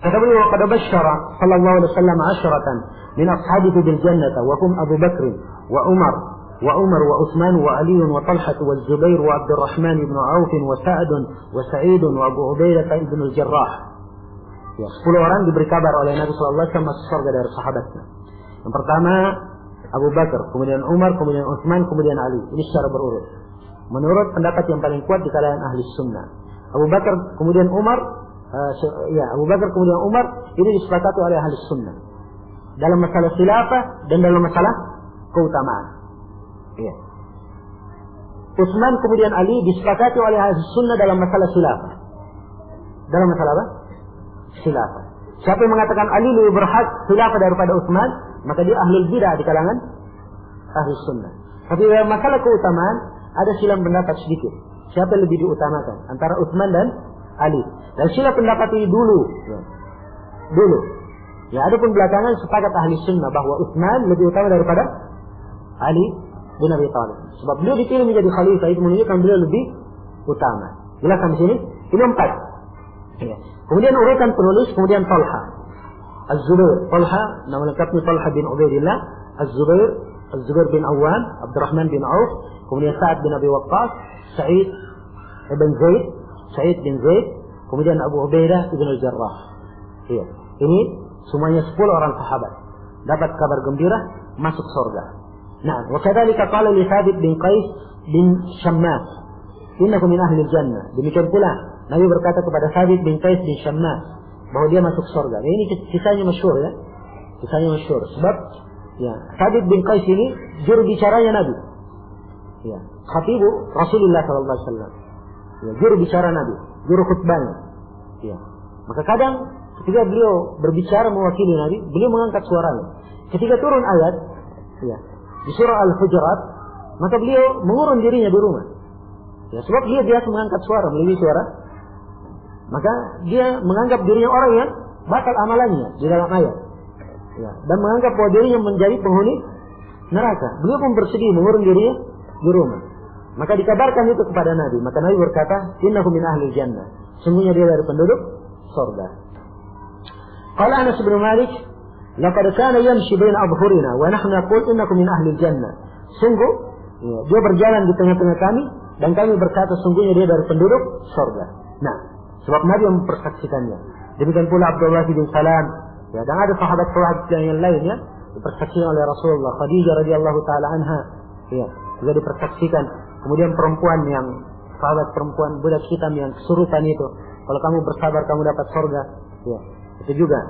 Kata beliau, "Qad basyara sallallahu alaihi wasallam asyratan min ashabihi bil jannah wa hum Abu Bakr wa Umar wa Umar wa Utsman wa Ali wa Talhah wa Zubair wa Abdurrahman ibn Auf wa Sa'd wa Sa'id wa Abu Ubaidah ibn al-Jarrah." Ya, 10 orang diberi kabar oleh Nabi sallallahu alaihi wasallam masuk surga dari sahabatnya. Yang pertama Abu Bakar, kemudian Umar, kemudian Utsman, kemudian Ali. Ini secara berurut. Menurut pendapat yang paling kuat di kalangan ahli sunnah. Abu Bakar, kemudian Umar, uh, ya Abu Bakar, kemudian Umar, ini disepakati oleh ahli sunnah. Dalam masalah khilafah dan dalam masalah keutamaan. Iya. Utsman kemudian Ali disepakati oleh ahli sunnah dalam masalah khilafah. Dalam masalah apa? Khilafah. Siapa yang mengatakan Ali lebih berhak khilafah daripada Utsman, maka dia ahli bidah di kalangan ahli sunnah. Tapi dalam masalah keutamaan ada silang pendapat sedikit. Siapa yang lebih diutamakan antara Utsman dan Ali? Dan silang pendapat ini dulu, ya. dulu. Ya, adapun belakangan sepakat ahli sunnah bahwa Utsman lebih utama daripada Ali bin Abi Thalib. Sebab beliau dipilih menjadi khalifah itu menunjukkan beliau lebih utama. Jelas di sini? Ini empat. Ya. Kemudian urutan penulis, kemudian Talha. Az-Zubair, Talha, nama lengkapnya Talha bin Ubaidillah, Az-Zubair, Az-Zubair bin Awam, Abdurrahman bin Auf, kemudian Sa'ad bin Abi Waqqas, Sa'id bin Zaid, Sa'id bin Zaid, kemudian Abu Ubaidah bin Al-Jarrah. Iya. Ini semuanya 10 orang sahabat. Dapat kabar gembira masuk surga. Nah, wakadzalika qala li Thabit bin Qais bin Shammas, "Innakum min ahli jannah." Demikian pula Nabi berkata kepada Thabit bin Qais bin Shammas bahwa dia masuk surga. Nah, ini kisahnya masyhur ya. Kisahnya masyhur. Sebab ya, Thabit bin Qais ini juru bicaranya Nabi. Ya, khatibu Rasulullah sallallahu alaihi wasallam. Ya, juru bicara Nabi, juru khutbahnya. Ya. Maka kadang ketika beliau berbicara mewakili Nabi, beliau mengangkat suaranya. Ketika turun ayat ya, di surah Al-Hujurat, maka beliau mengurun dirinya di rumah. Ya, sebab dia biasa mengangkat suara melalui suara maka dia menganggap dirinya orang yang batal amalannya di dalam ayat. Ya, dan menganggap bahwa dirinya menjadi penghuni neraka. Beliau pun bersedih mengurung dirinya di rumah. Maka dikabarkan itu kepada Nabi. Maka Nabi berkata, Innahu min ahli jannah. Sungguhnya dia dari penduduk surga. Qala Anas bin Malik, Laqad kana yamshi baina abhurina wa nahnu naqul innakum min ahli jannah. Sungguh ya, dia berjalan di tengah-tengah kami dan kami berkata sungguhnya dia dari penduduk surga. Nah, Sebab Nabi yang mempersaksikannya. Demikian pula Abdullah bin Salam. Ya, dan ada sahabat-sahabat yang lainnya dipersaksikan oleh Rasulullah. Khadijah radhiyallahu taala anha. Ya, juga dipersaksikan. Kemudian perempuan yang sahabat perempuan budak hitam yang kesurupan itu. Kalau kamu bersabar kamu dapat surga. Ya, itu juga.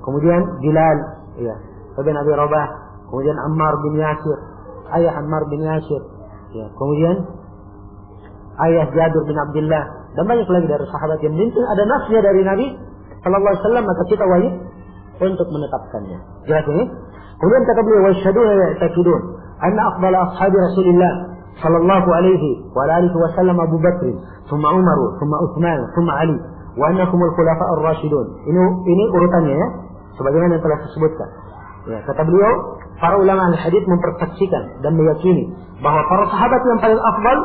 Kemudian Bilal, ya, bin Abi Rabah, kemudian Ammar bin Yasir, ayah Ammar bin Yasir, ya, kemudian ayah Jabir bin Abdullah, dan banyak lagi dari sahabat yang penting ada nasnya dari Nabi Sallallahu Alaihi Wasallam maka kita wajib untuk menetapkannya. Jelas ini? Kemudian kata beliau wasyhaduna ya'taqidun anna afdal ashabi Rasulillah sallallahu alaihi wa alihi wasallam Abu Bakr, thumma Umar, thumma Utsman, thumma Ali, wa annakum al-khulafa ar-rasyidun. Ini ini urutannya ya, sebagaimana yang telah disebutkan. Ya, kata beliau, para ulama al-hadis mempersaksikan dan meyakini bahwa para sahabat yang paling afdal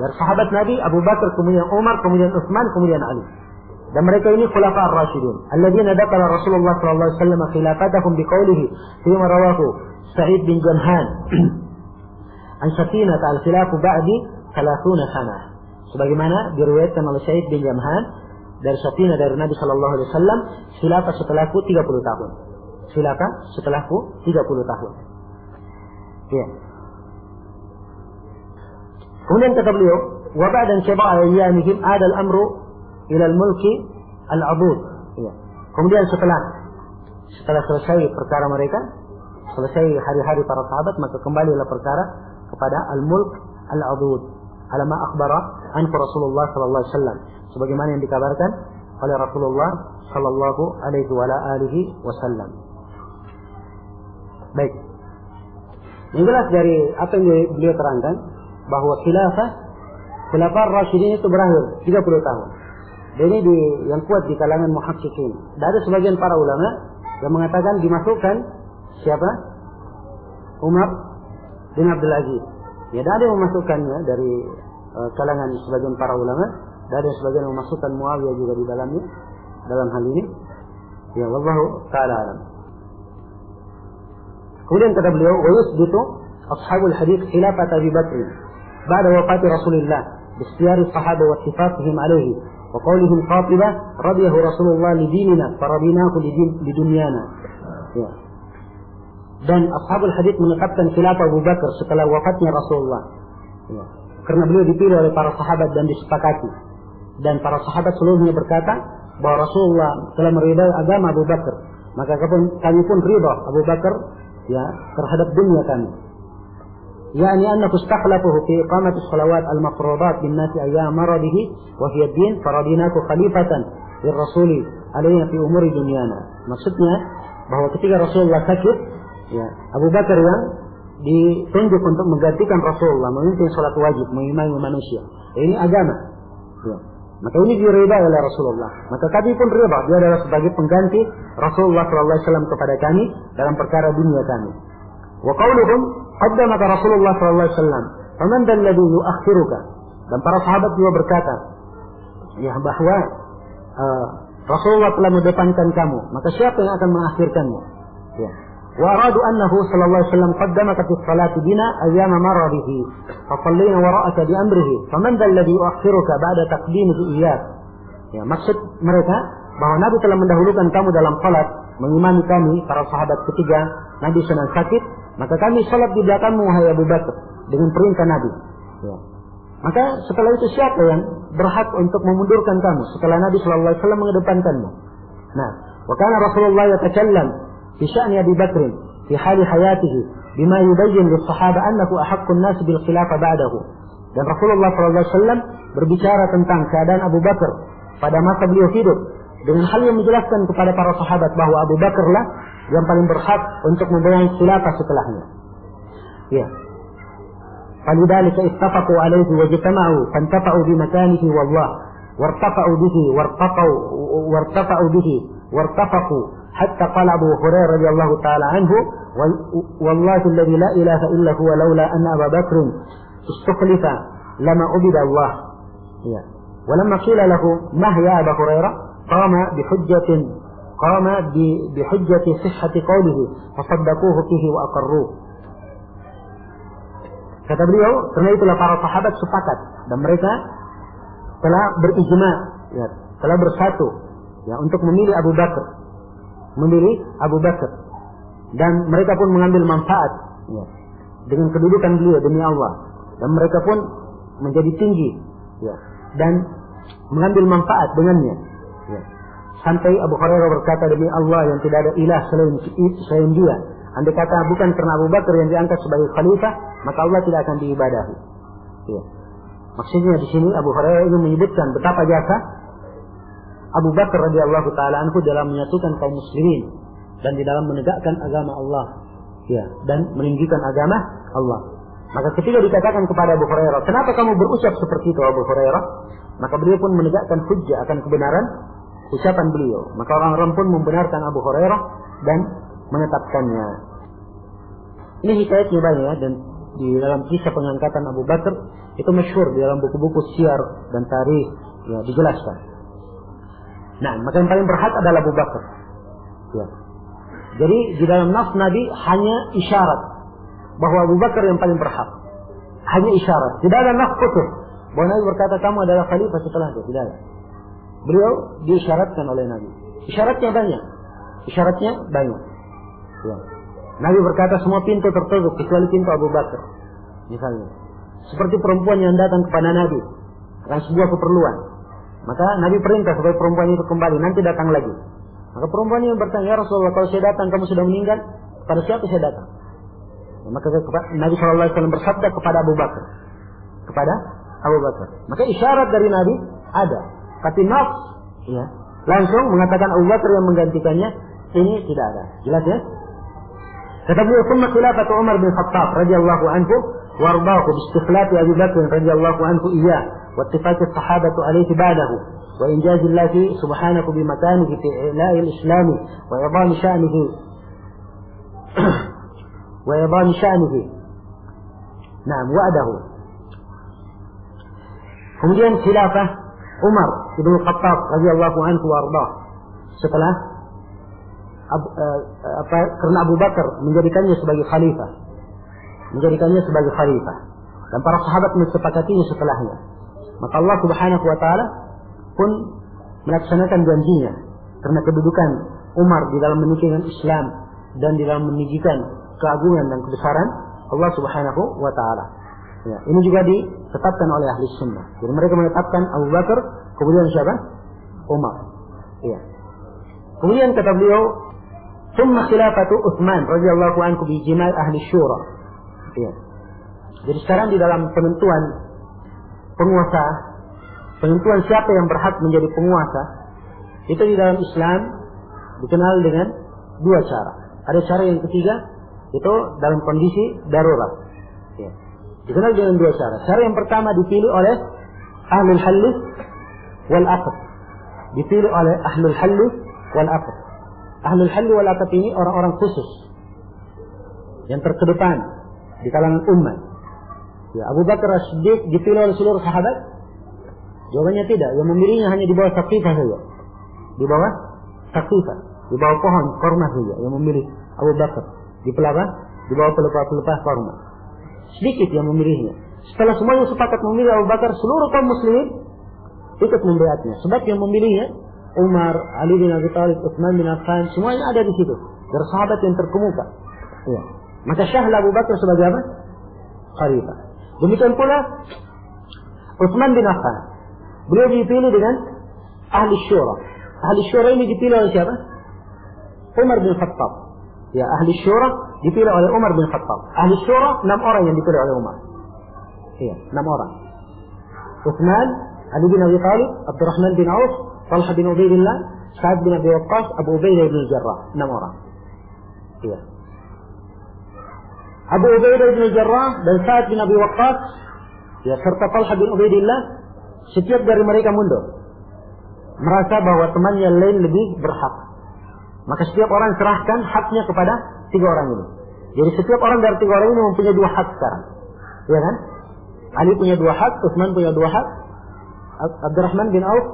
dari sahabat Nabi Abu Bakar, kemudian Umar, kemudian Utsman, kemudian Ali. Dan mereka ini khulafa ar-rasyidun. Alladzina dakala Rasulullah sallallahu alaihi wasallam khilafatahum biqaulihi fima rawahu Sa'id bin Janhan an sakinat al-khilafu ba'di 30 sana. Sebagaimana diriwayatkan oleh Sa'id bin Janhan dari Sakinah dari Nabi sallallahu alaihi wasallam khilafah setelahku 30 tahun. Khilafah setelahku 30 tahun. Ya. Kemudian kata beliau, wa ba'da inqida'i ayyamihim ada al-amru ila al-mulki al-'abud. Ya. Kemudian setelah setelah selesai perkara mereka, selesai hari-hari para sahabat, maka kembalilah perkara kepada al-mulk al-'abud. Alama akhbara anhu Rasulullah sallallahu alaihi wasallam. Sebagaimana yang dikabarkan oleh Rasulullah sallallahu alaihi wa alihi wasallam. Baik. Yang jelas dari apa yang beliau terangkan bahwa khilafah khilafah Rasyidin itu berakhir 30 tahun. Dan ini di, yang kuat di kalangan muhaqqiqin. Ada sebagian para ulama yang mengatakan dimasukkan siapa? Umar bin Abdul Aziz. Ya, yang memasukkannya dari uh, kalangan sebagian para ulama, ada sebagian memasukkan Muawiyah juga di dalamnya. dalam hal ini? Ya, wallahu taala alam. Kemudian kata beliau, wa yusbitu ashabul hadith khilafat Abi Bakr ba'da wafati Rasulullah باختيار الصحابة واتفاقهم عليه وقولهم قاطبة رضيه رسول الله لديننا فرضيناه لدنيانا ya. dan ashabul hadith menetapkan khilafah Abu Bakar setelah wafatnya Rasulullah ya. karena beliau dipilih oleh para sahabat dan disepakati dan para sahabat seluruhnya berkata bahwa Rasulullah telah meridai agama Abu Bakar maka kami pun ridha Abu Bakar ya terhadap dunia kami يعني أنه استخلفه في إقامة الصلوات المفروضات بالناس أيام مرضه وفي الدين فرضيناه خليفة للرسول علينا في أمور دنيانا maksudnya bahwa ketika Rasulullah sakit ya Abu Bakar yang ditunjuk untuk menggantikan Rasulullah memimpin sholat wajib mengimami manusia. Ini agama. Ya. maka ini diridai oleh Rasulullah. Maka kami pun rida dia adalah sebagai pengganti Rasulullah SAW kepada kami dalam perkara dunia kami. Wa qauluhum qaddamaka Rasulullah SAW faman ladzi yuakhiruka? Dan para sahabat juga berkata ya bahwa uh, Rasulullah telah mendepankan kamu. Maka siapa yang akan mengakhirkanmu? Ya وأرادوا أنه صلى الله عليه وسلم قدمك في الصلاة بنا أيام مرضه فصلينا وراءك بأمره فمن ذا الذي يؤخرك بعد تقديمه إياك ya maksud mereka bahwa Nabi telah mendahulukan kamu dalam salat mengimami kami para sahabat ketiga Nabi sedang sakit maka kami salat di belakangmu wahai Abu Bakar dengan perintah Nabi ya. maka setelah itu siapa yang berhak untuk memundurkan kamu setelah Nabi Shallallahu Alaihi Wasallam mengedepankanmu nah wa kana Rasulullah yatakallam في شأن أبي بكر في حال حياته بما يبين للصحابة أنه أحق الناس بالخلافة بعده dan Rasulullah SAW berbicara tentang keadaan Abu Bakar pada masa beliau hidup dengan hal yang menjelaskan kepada para sahabat bahwa Abu Bakar lah yang paling berhak untuk memegang khilafah setelahnya. Ya. فلذلك اتفقوا عليه واجتمعوا فانتفعوا بمكانه والله وارتفعوا به وارتقوا وارتفعوا به وارتفقوا حتى قال أبو هريرة رضي الله تعالى عنه والله الذي لا إله إلا هو لولا أن أبا بكر استخلف لما عبد الله. ولما قيل له ما هي أبا هريرة؟ قام بحجة قام بحجة صحة قوله فصدقوه فيه وأقروه. Kata beliau, karena itulah para sahabat sepakat. Dan mereka telah berijma, ya, telah bersatu ya untuk memilih Abu Bakar. Memilih Abu Bakar. Dan mereka pun mengambil manfaat. Ya, dengan kedudukan beliau demi Allah. Dan mereka pun menjadi tinggi. Ya, dan mengambil manfaat dengannya. Ya. sampai Abu Hurairah berkata demi Allah yang tidak ada ilah selain selain dia. Andai kata bukan karena Abu Bakar yang diangkat sebagai khalifah maka Allah tidak akan diibadahi. Ya. maksudnya di sini Abu Hurairah ingin menyebutkan betapa jasa Abu Bakar radhiyallahu taala anhu dalam menyatukan kaum muslimin dan di dalam menegakkan agama Allah ya dan meninggikan agama Allah. Maka ketika dikatakan kepada Abu Hurairah, "Kenapa kamu berucap seperti itu Abu Hurairah?" Maka beliau pun menegakkan hujjah akan kebenaran ucapan beliau. Maka orang-orang pun membenarkan Abu Hurairah dan menetapkannya. Ini hikayatnya banyak dan di dalam kisah pengangkatan Abu Bakar itu masyhur di dalam buku-buku siar dan tarikh ya dijelaskan. Nah, maka yang paling berhak adalah Abu Bakar. Ya. Jadi di dalam nafs Nabi hanya isyarat bahwa Abu Bakar yang paling berhak. Hanya isyarat. Tidak ada nafs khusus bahwa Nabi berkata kamu adalah khalifah setelah. Tidak ada. Beliau diisyaratkan oleh Nabi. Isyaratnya banyak. Isyaratnya banyak. Ya. Nabi berkata semua pintu tertutup kecuali pintu Abu Bakar. Misalnya. Seperti perempuan yang datang kepada Nabi. Dengan sebuah keperluan. Maka Nabi perintah supaya perempuan itu kembali, nanti datang lagi. Maka perempuan yang bertanya, ya Rasulullah, kalau saya datang, kamu sudah meninggal, pada siapa saya datang? Ya, maka Nabi SAW bersabda kepada Abu Bakar. Kepada Abu Bakar. Maka isyarat dari Nabi ada. Tapi nafs, ya, langsung mengatakan Abu Bakar yang menggantikannya, ini tidak ada. Jelas ya? Kata beliau, "Thumma khilafat Umar bin Khattab radhiyallahu anhu وارضاه باستخلاف أبي بكر رضي الله عنه إياه واتفاق الصحابة عليه بعده وإنجاز الله سبحانه بمكانه في إعلاء الإسلام وعظام شأنه. وعظام شأنه. نعم وعده. kemudian khilafah Umar ibnu Khattab radhiyallahu anhu wardah setelah apa, karena Abu Bakar menjadikannya sebagai khalifah menjadikannya sebagai khalifah, dan para sahabat mensepakatinya setelahnya. Maka Allah Subhanahu Wa Taala pun melaksanakan janjinya karena kedudukan Umar di dalam meninggikan Islam dan di dalam meninggikan keagungan dan kebesaran Allah Subhanahu wa taala. Ya, ini juga ditetapkan oleh ahli sunnah. Jadi mereka menetapkan Abu Bakar, kemudian siapa? Umar. Ya. Kemudian kata beliau, "Tsumma khilafatu Utsman radhiyallahu anhu bi ijma' ahli syura." Ya. Jadi sekarang di dalam penentuan penguasa, penentuan siapa yang berhak menjadi penguasa, itu di dalam Islam dikenal dengan dua cara. Ada cara yang ketiga, itu dalam kondisi darurat. Ya. Dikenal dengan dua cara. Cara yang pertama dipilih oleh ahlul halli wal aqd. Dipilih oleh ahlul halli wal aqd. Ahlul halli wal aqd ini orang-orang khusus yang terkedepan di kalangan umat. Ya, Abu Bakar As-Siddiq dipilih oleh seluruh sahabat? Jawabannya tidak. Yang memilihnya hanya di bawah sakifah saja. Di bawah sakifah. Di bawah pohon korma saja yang memilih Abu Bakar. Di pelapa? Di bawah pelepah-pelepah korma. Sedikit yang memilihnya. Setelah semuanya sepakat memilih Abu Bakar, seluruh kaum muslimin ikut membeatnya. Sebab yang memilihnya Umar, Ali bin Abi Thalib, Utsman bin Affan, semuanya ada di situ. Dari sahabat yang terkemuka. Ya. Maka syahlah Abu Bakar sebagai apa? Khalifah. Demikian pula Utsman bin Affan. Beliau dipilih dengan ahli syura. Ahli syura ini dipilih oleh siapa? Umar bin Khattab. Ya, ahli syura dipilih oleh Umar bin Khattab. Ahli syura enam orang yang dipilih oleh Umar. Iya, enam orang. Uthman, Ali bin Abi Thalib, Abdurrahman bin Auf, Talha bin Ubaidillah, Sa'ad bin Abi Waqqas, Abu Ubaidah bin Jarrah. Enam orang. Iya. Abu Ubaidah bin Jarrah dan Sa'ad bin Abi Waqqas, ya serta Talha bin Ubaidillah, setiap dari mereka mundur. Merasa bahwa temannya lain lebih berhak. Maka setiap orang serahkan haknya kepada tiga orang ini. Jadi setiap orang dari tiga orang ini mempunyai dua hak sekarang. Ya kan? Ali punya dua hak, Utsman punya dua hak, Abdurrahman bin Auf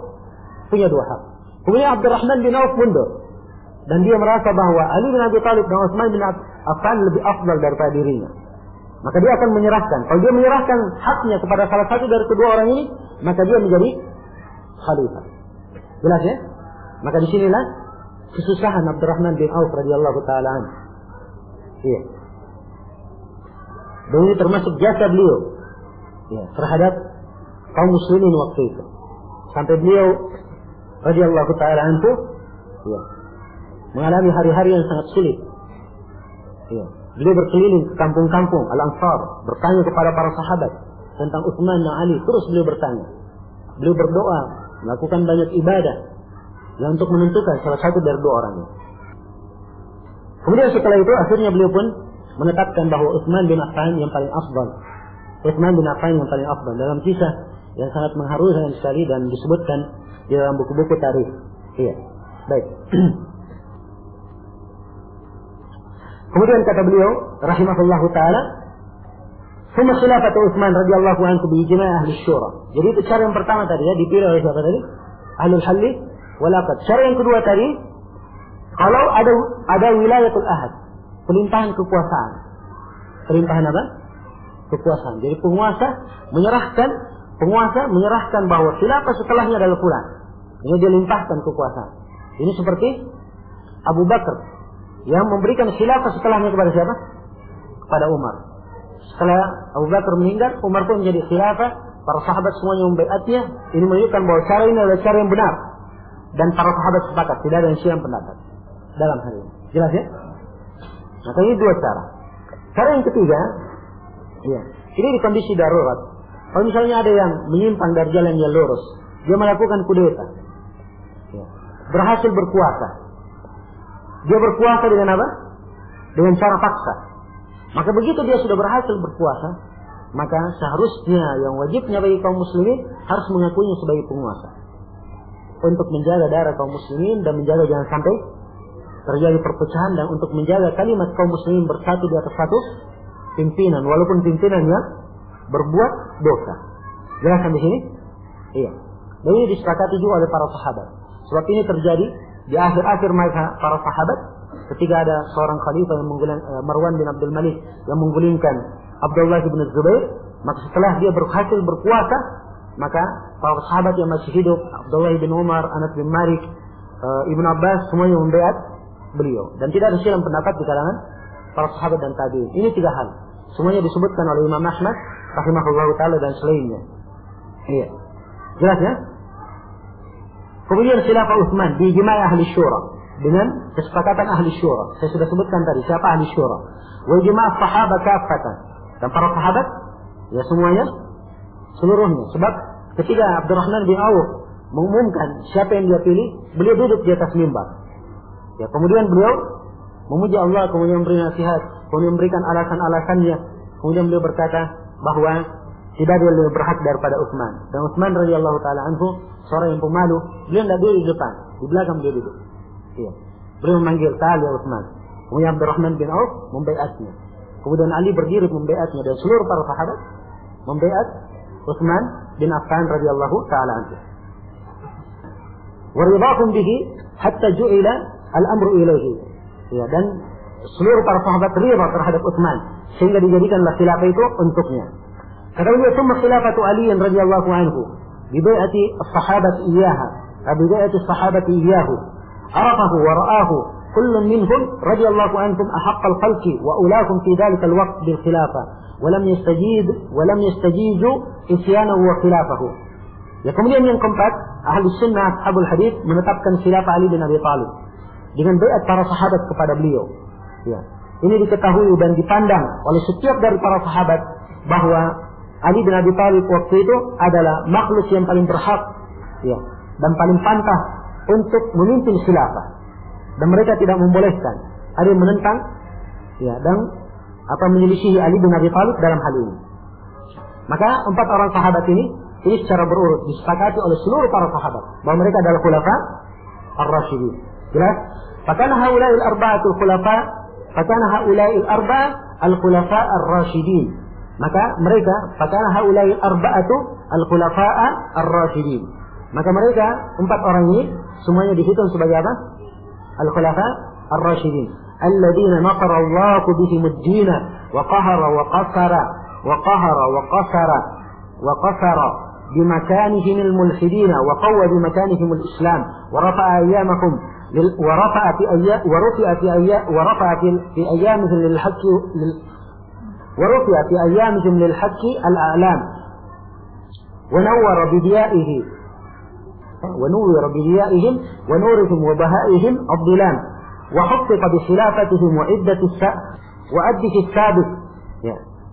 punya dua hak. Kemudian Abdurrahman bin Auf mundur. Dan dia merasa bahwa Ali bin Abi Thalib dan Utsman bin Affan lebih afdal daripada dirinya. Maka dia akan menyerahkan. Kalau dia menyerahkan haknya kepada salah satu dari kedua orang ini, maka dia menjadi khalifah. Jelas ya? Maka di sinilah kesusahan Abdurrahman bin Auf radhiyallahu taala Iya. Dan ini termasuk jasa beliau ya, terhadap kaum muslimin waktu itu. Sampai beliau radhiyallahu taala anhu ya, mengalami hari-hari yang sangat sulit. Ya. Beliau berkeliling ke kampung-kampung Al-Ansar, bertanya kepada para sahabat tentang Utsman dan Ali, terus beliau bertanya. Beliau berdoa, melakukan banyak ibadah yang untuk menentukan salah satu dari dua orang ini. Kemudian setelah itu akhirnya beliau pun menetapkan bahwa Utsman bin Affan yang paling afdal. Utsman bin Affan yang paling afdal dalam kisah yang sangat mengharukan sekali dan disebutkan di dalam buku-buku tarikh. Iya. Baik. Kemudian kata beliau rahimahullah taala Suma khilafat Utsman radhiyallahu anhu bi ahli syura. Jadi itu cara yang pertama tadi ya dipilih oleh siapa tadi? Ahlul halli wal aqd. Cara yang kedua tadi kalau ada ada wilayatul ahad, pelimpahan kekuasaan. Pelimpahan apa? Kekuasaan. Jadi penguasa menyerahkan penguasa menyerahkan bahwa khilafah setelahnya adalah fulan. Ini dia limpahkan kekuasaan. Ini seperti Abu Bakar yang memberikan khilafah setelahnya kepada siapa? Kepada Umar. Setelah Abu Bakar meninggal, Umar pun menjadi khilafah. Para sahabat semuanya membaiatnya. Ini menunjukkan bahwa cara ini adalah cara yang benar. Dan para sahabat sepakat. Tidak ada yang siang pendapat. Dalam hal ini. Jelas ya? Maka ini dua cara. Cara yang ketiga. Ya, ini di kondisi darurat. Kalau misalnya ada yang menyimpang dari jalan yang lurus. Dia melakukan kudeta. Ya. Berhasil berkuasa. Dia berkuasa dengan apa? Dengan cara paksa. Maka begitu dia sudah berhasil berpuasa, maka seharusnya yang wajibnya bagi kaum muslimin harus mengakuinya sebagai penguasa. Untuk menjaga darah kaum muslimin dan menjaga jangan sampai terjadi perpecahan dan untuk menjaga kalimat kaum muslimin bersatu di atas satu pimpinan walaupun pimpinannya berbuat dosa. Jelas di sini? Iya. Dan ini disepakati juga oleh para sahabat. Sebab ini terjadi di akhir-akhir masa para sahabat ketika ada seorang khalifah yang mengguling, uh, Marwan bin Abdul Malik yang menggulingkan Abdullah bin Zubair, maka setelah dia berhasil berkuasa, maka para sahabat yang masih hidup, Abdullah bin Umar, Anas bin Malik, uh, Ibn Abbas semuanya membayat beliau dan tidak ada silang pendapat di kalangan para sahabat dan tabi'in. Ini tiga hal. Semuanya disebutkan oleh Imam Ahmad rahimahullah taala dan selainnya. Iya. Jelas ya? Kemudian khilafah di Jemaah ahli syura dengan kesepakatan ahli syura. Saya sudah sebutkan tadi siapa ahli syura. Wa jemaah sahabat kafatan. Dan para sahabat ya semuanya seluruhnya. Sebab ketika Abdurrahman bin Auf mengumumkan siapa yang dia pilih, beliau duduk di atas mimbar. Ya, kemudian beliau memuji Allah, kemudian memberi nasihat, kemudian memberikan alasan-alasannya. Kemudian beliau berkata bahwa tidak ada lebih berhak daripada Utsman. Dan Utsman radhiyallahu taala anhu seorang yang pemalu, beliau tidak duduk di depan, di belakang beliau duduk. Iya. Beliau memanggil Tal ya Utsman. Kemudian Abdurrahman bin Auf membaiatnya. Kemudian Ali berdiri membaiatnya dan seluruh para sahabat membaiat Utsman bin Affan radhiyallahu taala anhu. Waridahum bihi hatta ju'ila al-amru ilaihi. Ya, dan seluruh para sahabat rida terhadap Utsman sehingga dijadikanlah khilafah itu untuknya. فبين ثم خلافة علي رضي الله عنه ببيعة الصحابة إياها فببيعة الصحابة إياه. عرفه ورآه كل منهم رضي الله عنهم أحق الخلق وأولاهم في ذلك الوقت بالخلافة ولم يستجيد ولم يستجيد إسيانه وخلافه. يكون لي منكم فات أهل السنة أصحاب الحديث من تبقى خلافة علي بن أبي طالب dengan بيئة para sahabat kepada beliau. Ya. ini diketahui dan dipandang oleh setiap dari para sahabat bahwa Ali bin Abi Thalib waktu itu adalah makhluk yang paling berhak ya, dan paling pantas untuk memimpin khilafah. Dan mereka tidak membolehkan. Yang menentang ya, dan apa menyelisihi Ali bin Abi Thalib dalam hal ini. Maka empat orang sahabat ini ini secara berurut disepakati oleh seluruh para sahabat bahwa mereka adalah khulafa ar-rasyidin. Jelas? Fakana haula'il arba'atul khulafa, fakana haula'il arba'a al-khulafa ar-rasyidin. Maka mereka, fakana haulai arba'atu al-khulafa'a ar-rasyidin. Maka mereka empat orang ini semuanya dihitung sebagai apa? Al-khulafa ar-rasyidin. Alladzina naqara Allah bihim ad-din wa qahara wa qasara wa qahara wa qasara wa qasara بمكانهم الملحدين وقوى بمكانهم الإسلام ورفع أيامهم ورفع في أيام ورفع في أيام ورفع في أيامهم للحق ورفع في أيامهم للحق الأعلام. ونور بضيائه ونور بضيائهم ونورهم وبهائهم الظلام. وحقق بخلافتهم وعدة وأدف الثابت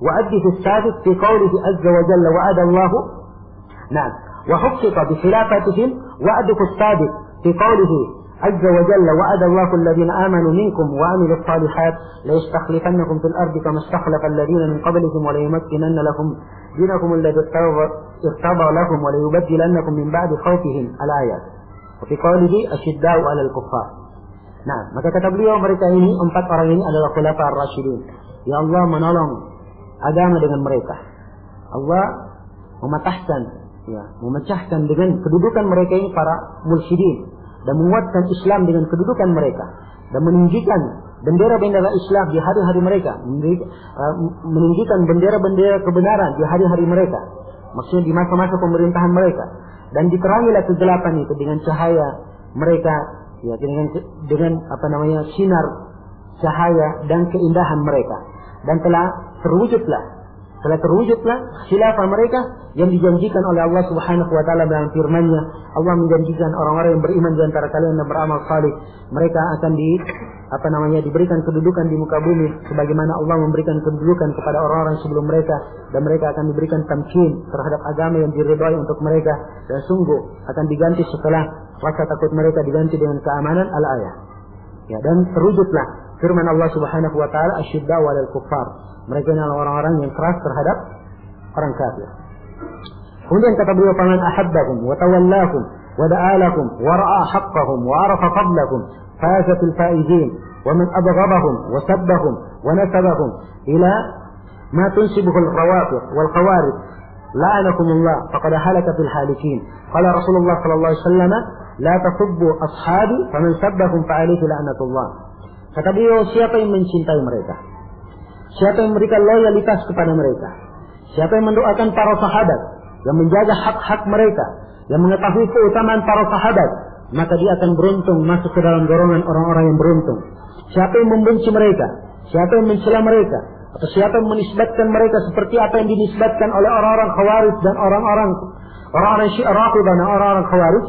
وأدف الثابت في قوله عز وجل وعد الله. نعم. وحقق بخلافتهم وأدف الثابت في قوله عز وجل وعد الله الذين آمنوا منكم وعملوا الصالحات ليستخلفنكم في الأرض كما استخلف الذين من قبلكم وليمكنن لكم دينكم الذي ارتضى لهم وليبدلنكم من بعد خوفهم الآيات وفي قوله أشداء على الكفار Nah, maka kata beliau mereka ini empat orang ini adalah khulafa ar-rasyidin. Ya Allah menolong agama dengan mereka. Allah mematahkan, ya, memecahkan dengan kedudukan mereka ini para mulsyidin, dan menguatkan Islam dengan kedudukan mereka dan meninggikan bendera-bendera Islam di hari-hari mereka, uh, meninggikan bendera-bendera kebenaran di hari-hari mereka. Maksudnya di masa-masa pemerintahan mereka dan diterangilah kegelapan itu dengan cahaya mereka ya dengan dengan apa namanya sinar cahaya dan keindahan mereka dan telah terwujudlah telah terwujudlah khilafah mereka yang dijanjikan oleh Allah Subhanahu wa taala dalam firman-Nya. Allah menjanjikan orang-orang yang beriman di antara kalian dan beramal saleh, mereka akan di apa namanya diberikan kedudukan di muka bumi sebagaimana Allah memberikan kedudukan kepada orang-orang sebelum mereka dan mereka akan diberikan tamkin terhadap agama yang diridhai untuk mereka dan sungguh akan diganti setelah rasa takut mereka diganti dengan keamanan al-ayah. Ya, dan terwujudlah firman Allah Subhanahu wa taala asyidda walal kuffar mereka adalah orang-orang yang keras terhadap orang kafir. Kemudian kata beliau faman ahabbahum wa tawallahum wa da'alahum wa ra'a haqqahum wa arafa fadlahum faza fil faizin wa man abghadahum wa sabbahum wa nasabahum ila ma tunsibuhu al-rawafid wal khawarij la'anakumullah faqad halakatil halikin. Qala Rasulullah sallallahu alaihi wasallam, la tasubbu ashabi faman sabbahum fa alaihi la'natullah. Kata beliau, siapa yang mencintai mereka? Siapa yang memberikan loyalitas kepada mereka? Siapa yang mendoakan para sahabat, yang menjaga hak-hak mereka, yang mengetahui keutamaan para sahabat, maka dia akan beruntung masuk ke dalam golongan orang-orang yang beruntung. Siapa yang membenci mereka, siapa yang mencela mereka, atau siapa yang menisbatkan mereka seperti apa yang dinisbatkan oleh orang-orang khawarij dan orang-orang orang-orang syiah dan orang-orang khawarij.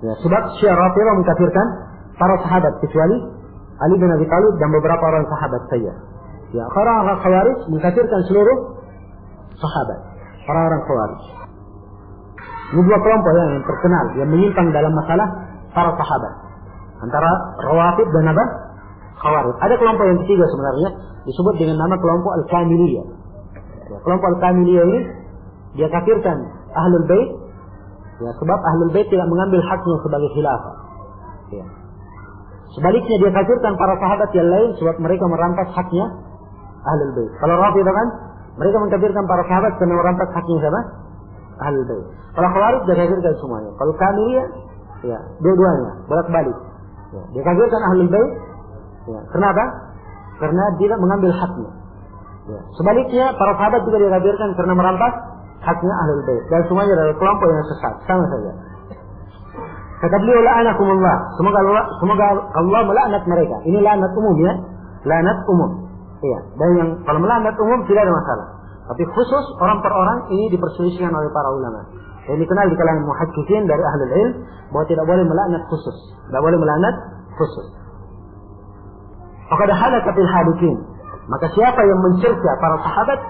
Ya, sebab syiah mengkafirkan para sahabat kecuali Ali bin Abi Thalib dan beberapa orang sahabat saja. Ya, orang-orang khawarij mengkafirkan seluruh sahabat, orang-orang khawarij. Ini dua kelompok yang terkenal yang menyimpang dalam masalah para sahabat. Antara rawatib dan apa? Khawarij. Ada kelompok yang ketiga sebenarnya disebut dengan nama kelompok Al-Kamiliyah. Ya, kelompok Al-Kamiliyah ini dia kafirkan Ahlul Bait ya, sebab Ahlul Bait tidak mengambil haknya sebagai khilafah. Ya. Sebaliknya dia kafirkan para sahabat yang lain sebab mereka merampas haknya Ahlul Bait. Kalau Rafidah kan mereka mengkafirkan para sahabat karena merampas haknya siapa? Ahlul Bait. Kalau Khawarij dia kafirkan semuanya. Kalau Kamiliyah ya dua-duanya bolak-balik. Ya, dia kafirkan Ahlul Bait ya, kenapa? karena tidak mengambil haknya. Ya. Sebaliknya para sahabat juga dikabirkan karena merampas haknya ahlul bait dan semuanya adalah kelompok yang sesat sama saja. Kata beliau la'anakumullah. Semoga Allah semoga Allah melaknat mereka. Ini laknat umum ya. Laknat umum. Iya. Dan yang kalau melaknat umum tidak ada masalah. Tapi khusus orang per orang ini diperselisihkan oleh para ulama. Ini dikenal di kalangan muhaddisin dari ahli ilm bahwa tidak boleh melaknat khusus. Tidak boleh melaknat khusus. Maka ada halakatil hadikin. Maka siapa yang mencerca para sahabat,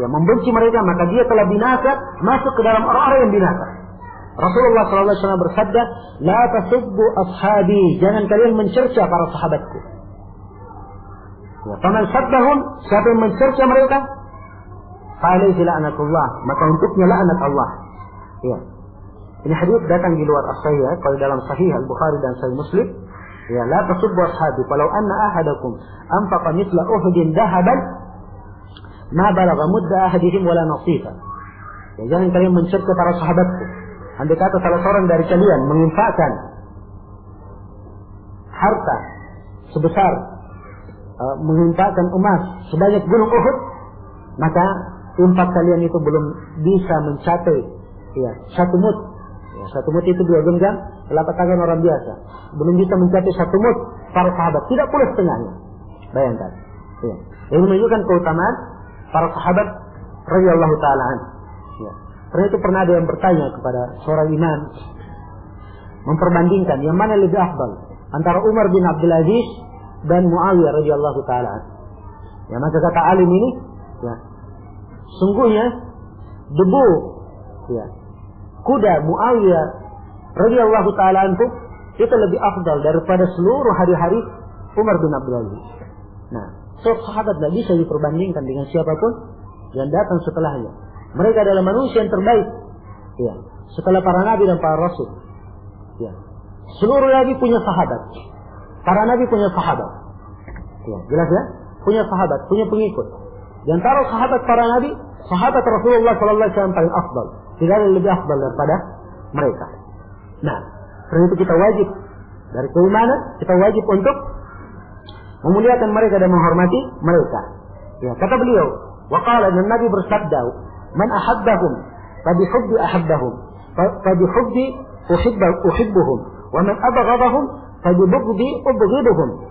yang membenci mereka, maka dia telah binasa, masuk ke dalam orang-orang yang binasa. Rasulullah SAW bersabda, La tasubbu ashabi, jangan kalian mencerca para sahabatku. Ya, Faman sabbahum, siapa yang mencerca mereka, Fa'alaihi la'anatullah, maka untuknya la'anat Allah. Ya. Ini hadis datang di luar as-sahih, kalau dalam sahih Al-Bukhari dan sahih Muslim, Ya, la tasubbu ashabi. Kalau anna ahadakum anfaqa mithla Uhudin dahaban, ma balagha mudda ahadihim wala nasifa. Ya, jangan kalian mencerca para sahabatku. Andai kata salah seorang dari kalian menginfakkan harta sebesar uh, emas sebanyak gunung Uhud, maka infak kalian itu belum bisa mencapai ya satu mut. Ya, satu mut itu dua genggam telapak tangan orang biasa. Belum bisa mencapai satu mut para sahabat. Tidak pula setengahnya. Bayangkan. Ya. Ini menunjukkan keutamaan para sahabat radhiyallahu taala Ya. Karena itu pernah ada yang bertanya kepada seorang imam memperbandingkan yang mana lebih afdal antara Umar bin Abdul Aziz dan Muawiyah radhiyallahu taala. Ya maka kata alim ini, ya, sungguhnya debu ya, kuda Muawiyah radhiyallahu taala anhu itu lebih afdal daripada seluruh hari-hari Umar bin Abdul Aziz. Nah, so sahabat tidak bisa diperbandingkan dengan siapa pun yang datang setelahnya. Mereka adalah manusia yang terbaik. Ya, setelah para nabi dan para rasul. Ya. Seluruh nabi punya sahabat. Para nabi punya sahabat. Ya, jelas ya? Punya sahabat, punya pengikut. Di antara sahabat para nabi, sahabat Rasulullah sallallahu alaihi wasallam paling afdal. Tidak ada lebih afdal daripada mereka. Nah, karena itu kita wajib dari keimanan kita wajib untuk memuliakan mereka dan menghormati mereka. Ya, kata beliau, waqala dan Nabi bersabda, "Man ahabbahum fa hubbi ahabbahum, fa hubbi uhibbu uhibbuhum, wa man abghadahum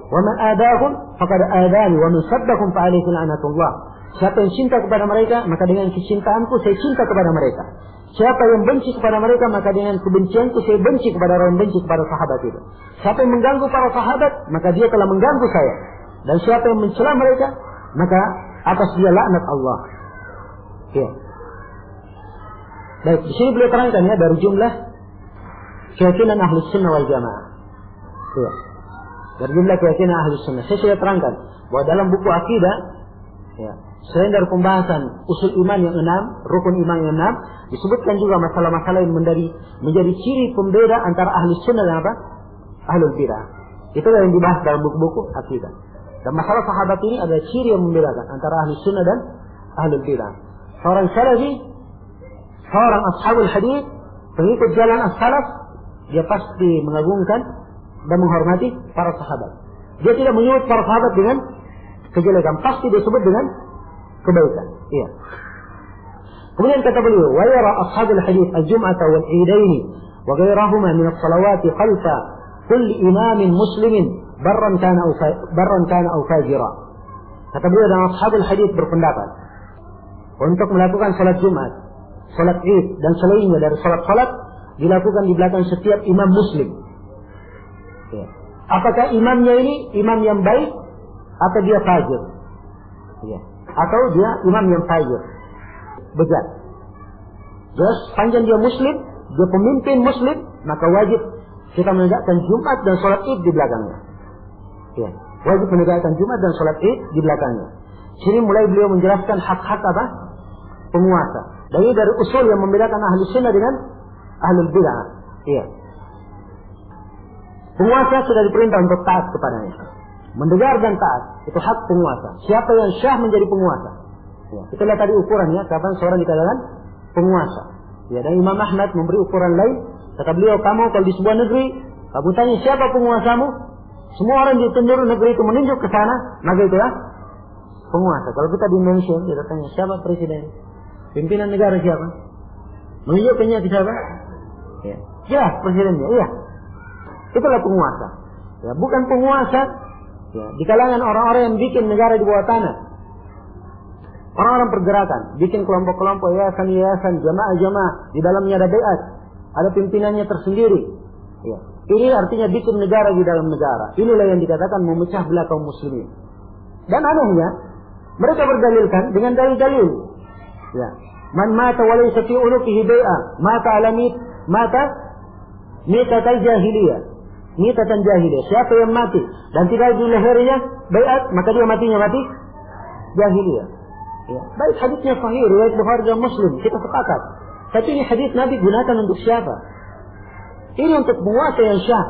wa man adahum faqad adani, wa man sabbahum fa alayhi la'natullah." Siapa yang cinta kepada mereka, maka dengan kecintaanku saya cinta kepada mereka. Siapa yang benci kepada mereka, maka dengan kebencianku saya benci kepada orang benci kepada sahabat itu. Siapa yang mengganggu para sahabat, maka dia telah mengganggu saya. Dan siapa yang mencela mereka, maka atas dia laknat Allah. Ya. Baik, di sini beliau terangkan ya dari jumlah keyakinan ahli sunnah wal jamaah. Dari jumlah keyakinan ahli sunnah. Saya sudah terangkan bahwa dalam buku akidah, ya, Selain dari pembahasan usul iman yang enam, rukun iman yang enam, disebutkan juga masalah-masalah yang menjadi, menjadi ciri pembeda antara ahli sunnah dan apa? Ahlul bidah. Itu yang dibahas dalam buku-buku akidah. Dan masalah sahabat ini adalah ciri yang membedakan antara ahli sunnah dan ahlul bidah. Seorang salafi seorang ashabul hadis, pengikut jalan as-salaf, dia pasti mengagungkan dan menghormati para sahabat. Dia tidak menyebut para sahabat dengan kejelekan, pasti dia sebut dengan kebaikan. Iya. Kemudian kata beliau, "Wa yara ashabul hadis al-jum'ata wal 'idain wa ghairahuma min as-salawati khalfa kulli imamin muslimin barran kana au barran kana au fajira." Kata beliau dan ashabul hadis berpendapat untuk melakukan salat Jumat, salat Id dan selainnya dari salat-salat dilakukan di belakang setiap imam muslim. Ya. Apakah imamnya ini imam yang baik atau dia fajir? Ya. Atau dia imam yang fajir? Bejat. Jelas panjang dia muslim, dia pemimpin muslim, maka wajib kita menegakkan Jumat dan sholat id di belakangnya. Ya. Wajib menegakkan Jumat dan sholat id di belakangnya. Sini mulai beliau menjelaskan hak-hak apa? Penguasa. Dan ini dari usul yang membedakan ahli sunnah dengan ahli bid'ah. Iya. Penguasa sudah diperintah untuk taat kepadanya. Mendengar dan taat itu hak penguasa. Siapa yang syah menjadi penguasa? Ya. Kita lihat tadi ukurannya kapan seorang dikatakan penguasa. Ya, dan Imam Ahmad memberi ukuran lain. Kata beliau, kamu kalau di sebuah negeri, kamu tanya siapa penguasamu? Semua orang di penjuru negeri itu menunjuk ke sana, maka itu ya penguasa. Kalau kita di Indonesia, kita tanya siapa presiden? Pimpinan negara siapa? Menunjukkannya ke siapa? Ya, ya presidennya, iya. Itulah penguasa. Ya, bukan penguasa ya, di kalangan orang-orang yang bikin negara di bawah tanah. Orang-orang pergerakan, bikin kelompok-kelompok yayasan-yayasan, jamaah-jamaah, di dalamnya ada bayat, ada pimpinannya tersendiri. Ya. Ini artinya bikin negara di dalam negara. Inilah yang dikatakan memecah belah kaum muslimin. Dan anehnya, mereka berdalilkan dengan dalil-dalil. Ya. Man mata walaysa fi unuqihi bai'a, mata ala mit, mata mitatal jahiliyah. Mitatan jahiliyah. Siapa yang mati dan tidak di lehernya bai'at, maka dia matinya mati jahiliyah. Ya. Baik hadisnya sahih riwayat Bukhari dan Muslim, kita sepakat. Tapi ini hadis Nabi gunakan untuk siapa? Ini untuk penguasa yang syah.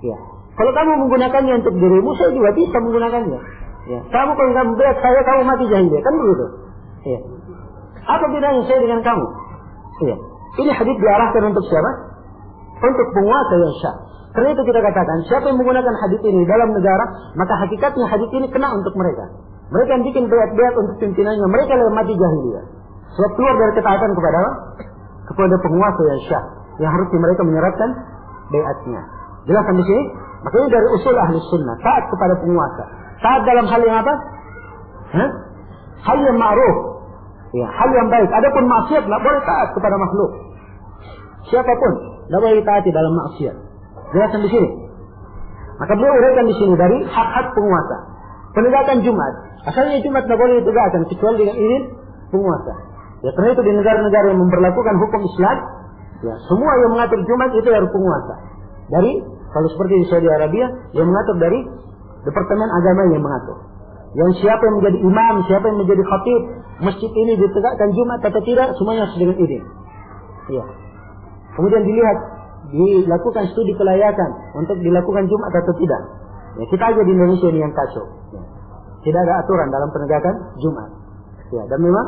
Ya. Kalau kamu menggunakannya untuk dirimu, saya juga bisa menggunakannya. Ya. Kamu kalau kamu berat saya, kamu mati jahiliyah. Kan begitu? Ya. Apa bedanya saya dengan kamu? Ya. Ini hadis diarahkan untuk siapa? Untuk penguasa yang syah. Karena itu kita katakan, siapa yang menggunakan hadis ini dalam negara, maka hakikatnya hadis ini kena untuk mereka. Mereka yang bikin beat-beat untuk pimpinannya, mereka yang mati jahiliyah. Sebab keluar dari ketaatan kepada kepada penguasa yang syah, yang harus mereka menyerahkan beatnya. Jelaskan di sini? Makanya dari usul ahli sunnah, taat kepada penguasa. Taat dalam hal yang apa? Hah? Hal yang ma'ruf. Ya, hal yang baik. Adapun maksiat tidak boleh taat kepada makhluk. Siapa pun tidak boleh taati dalam maksiat. Jelaskan di sini. Maka beliau uraikan di sini dari hak-hak penguasa. Penegakan Jumat. Asalnya Jumat tidak boleh ditegakkan kecuali dengan izin penguasa. Ya, karena itu di negara-negara yang memperlakukan hukum Islam, ya, semua yang mengatur Jumat itu harus penguasa. Dari kalau seperti di Saudi Arabia, yang mengatur dari Departemen Agama yang mengatur. Yang siapa yang menjadi imam, siapa yang menjadi khatib, masjid ini ditegakkan Jumat atau tidak, semuanya harus dengan izin. Ya. Kemudian dilihat, dilakukan studi kelayakan untuk dilakukan Jumat atau tidak. Ya, kita aja di Indonesia ini yang kacau. Ya. Tidak ada aturan dalam penegakan Jumat. Ya, dan memang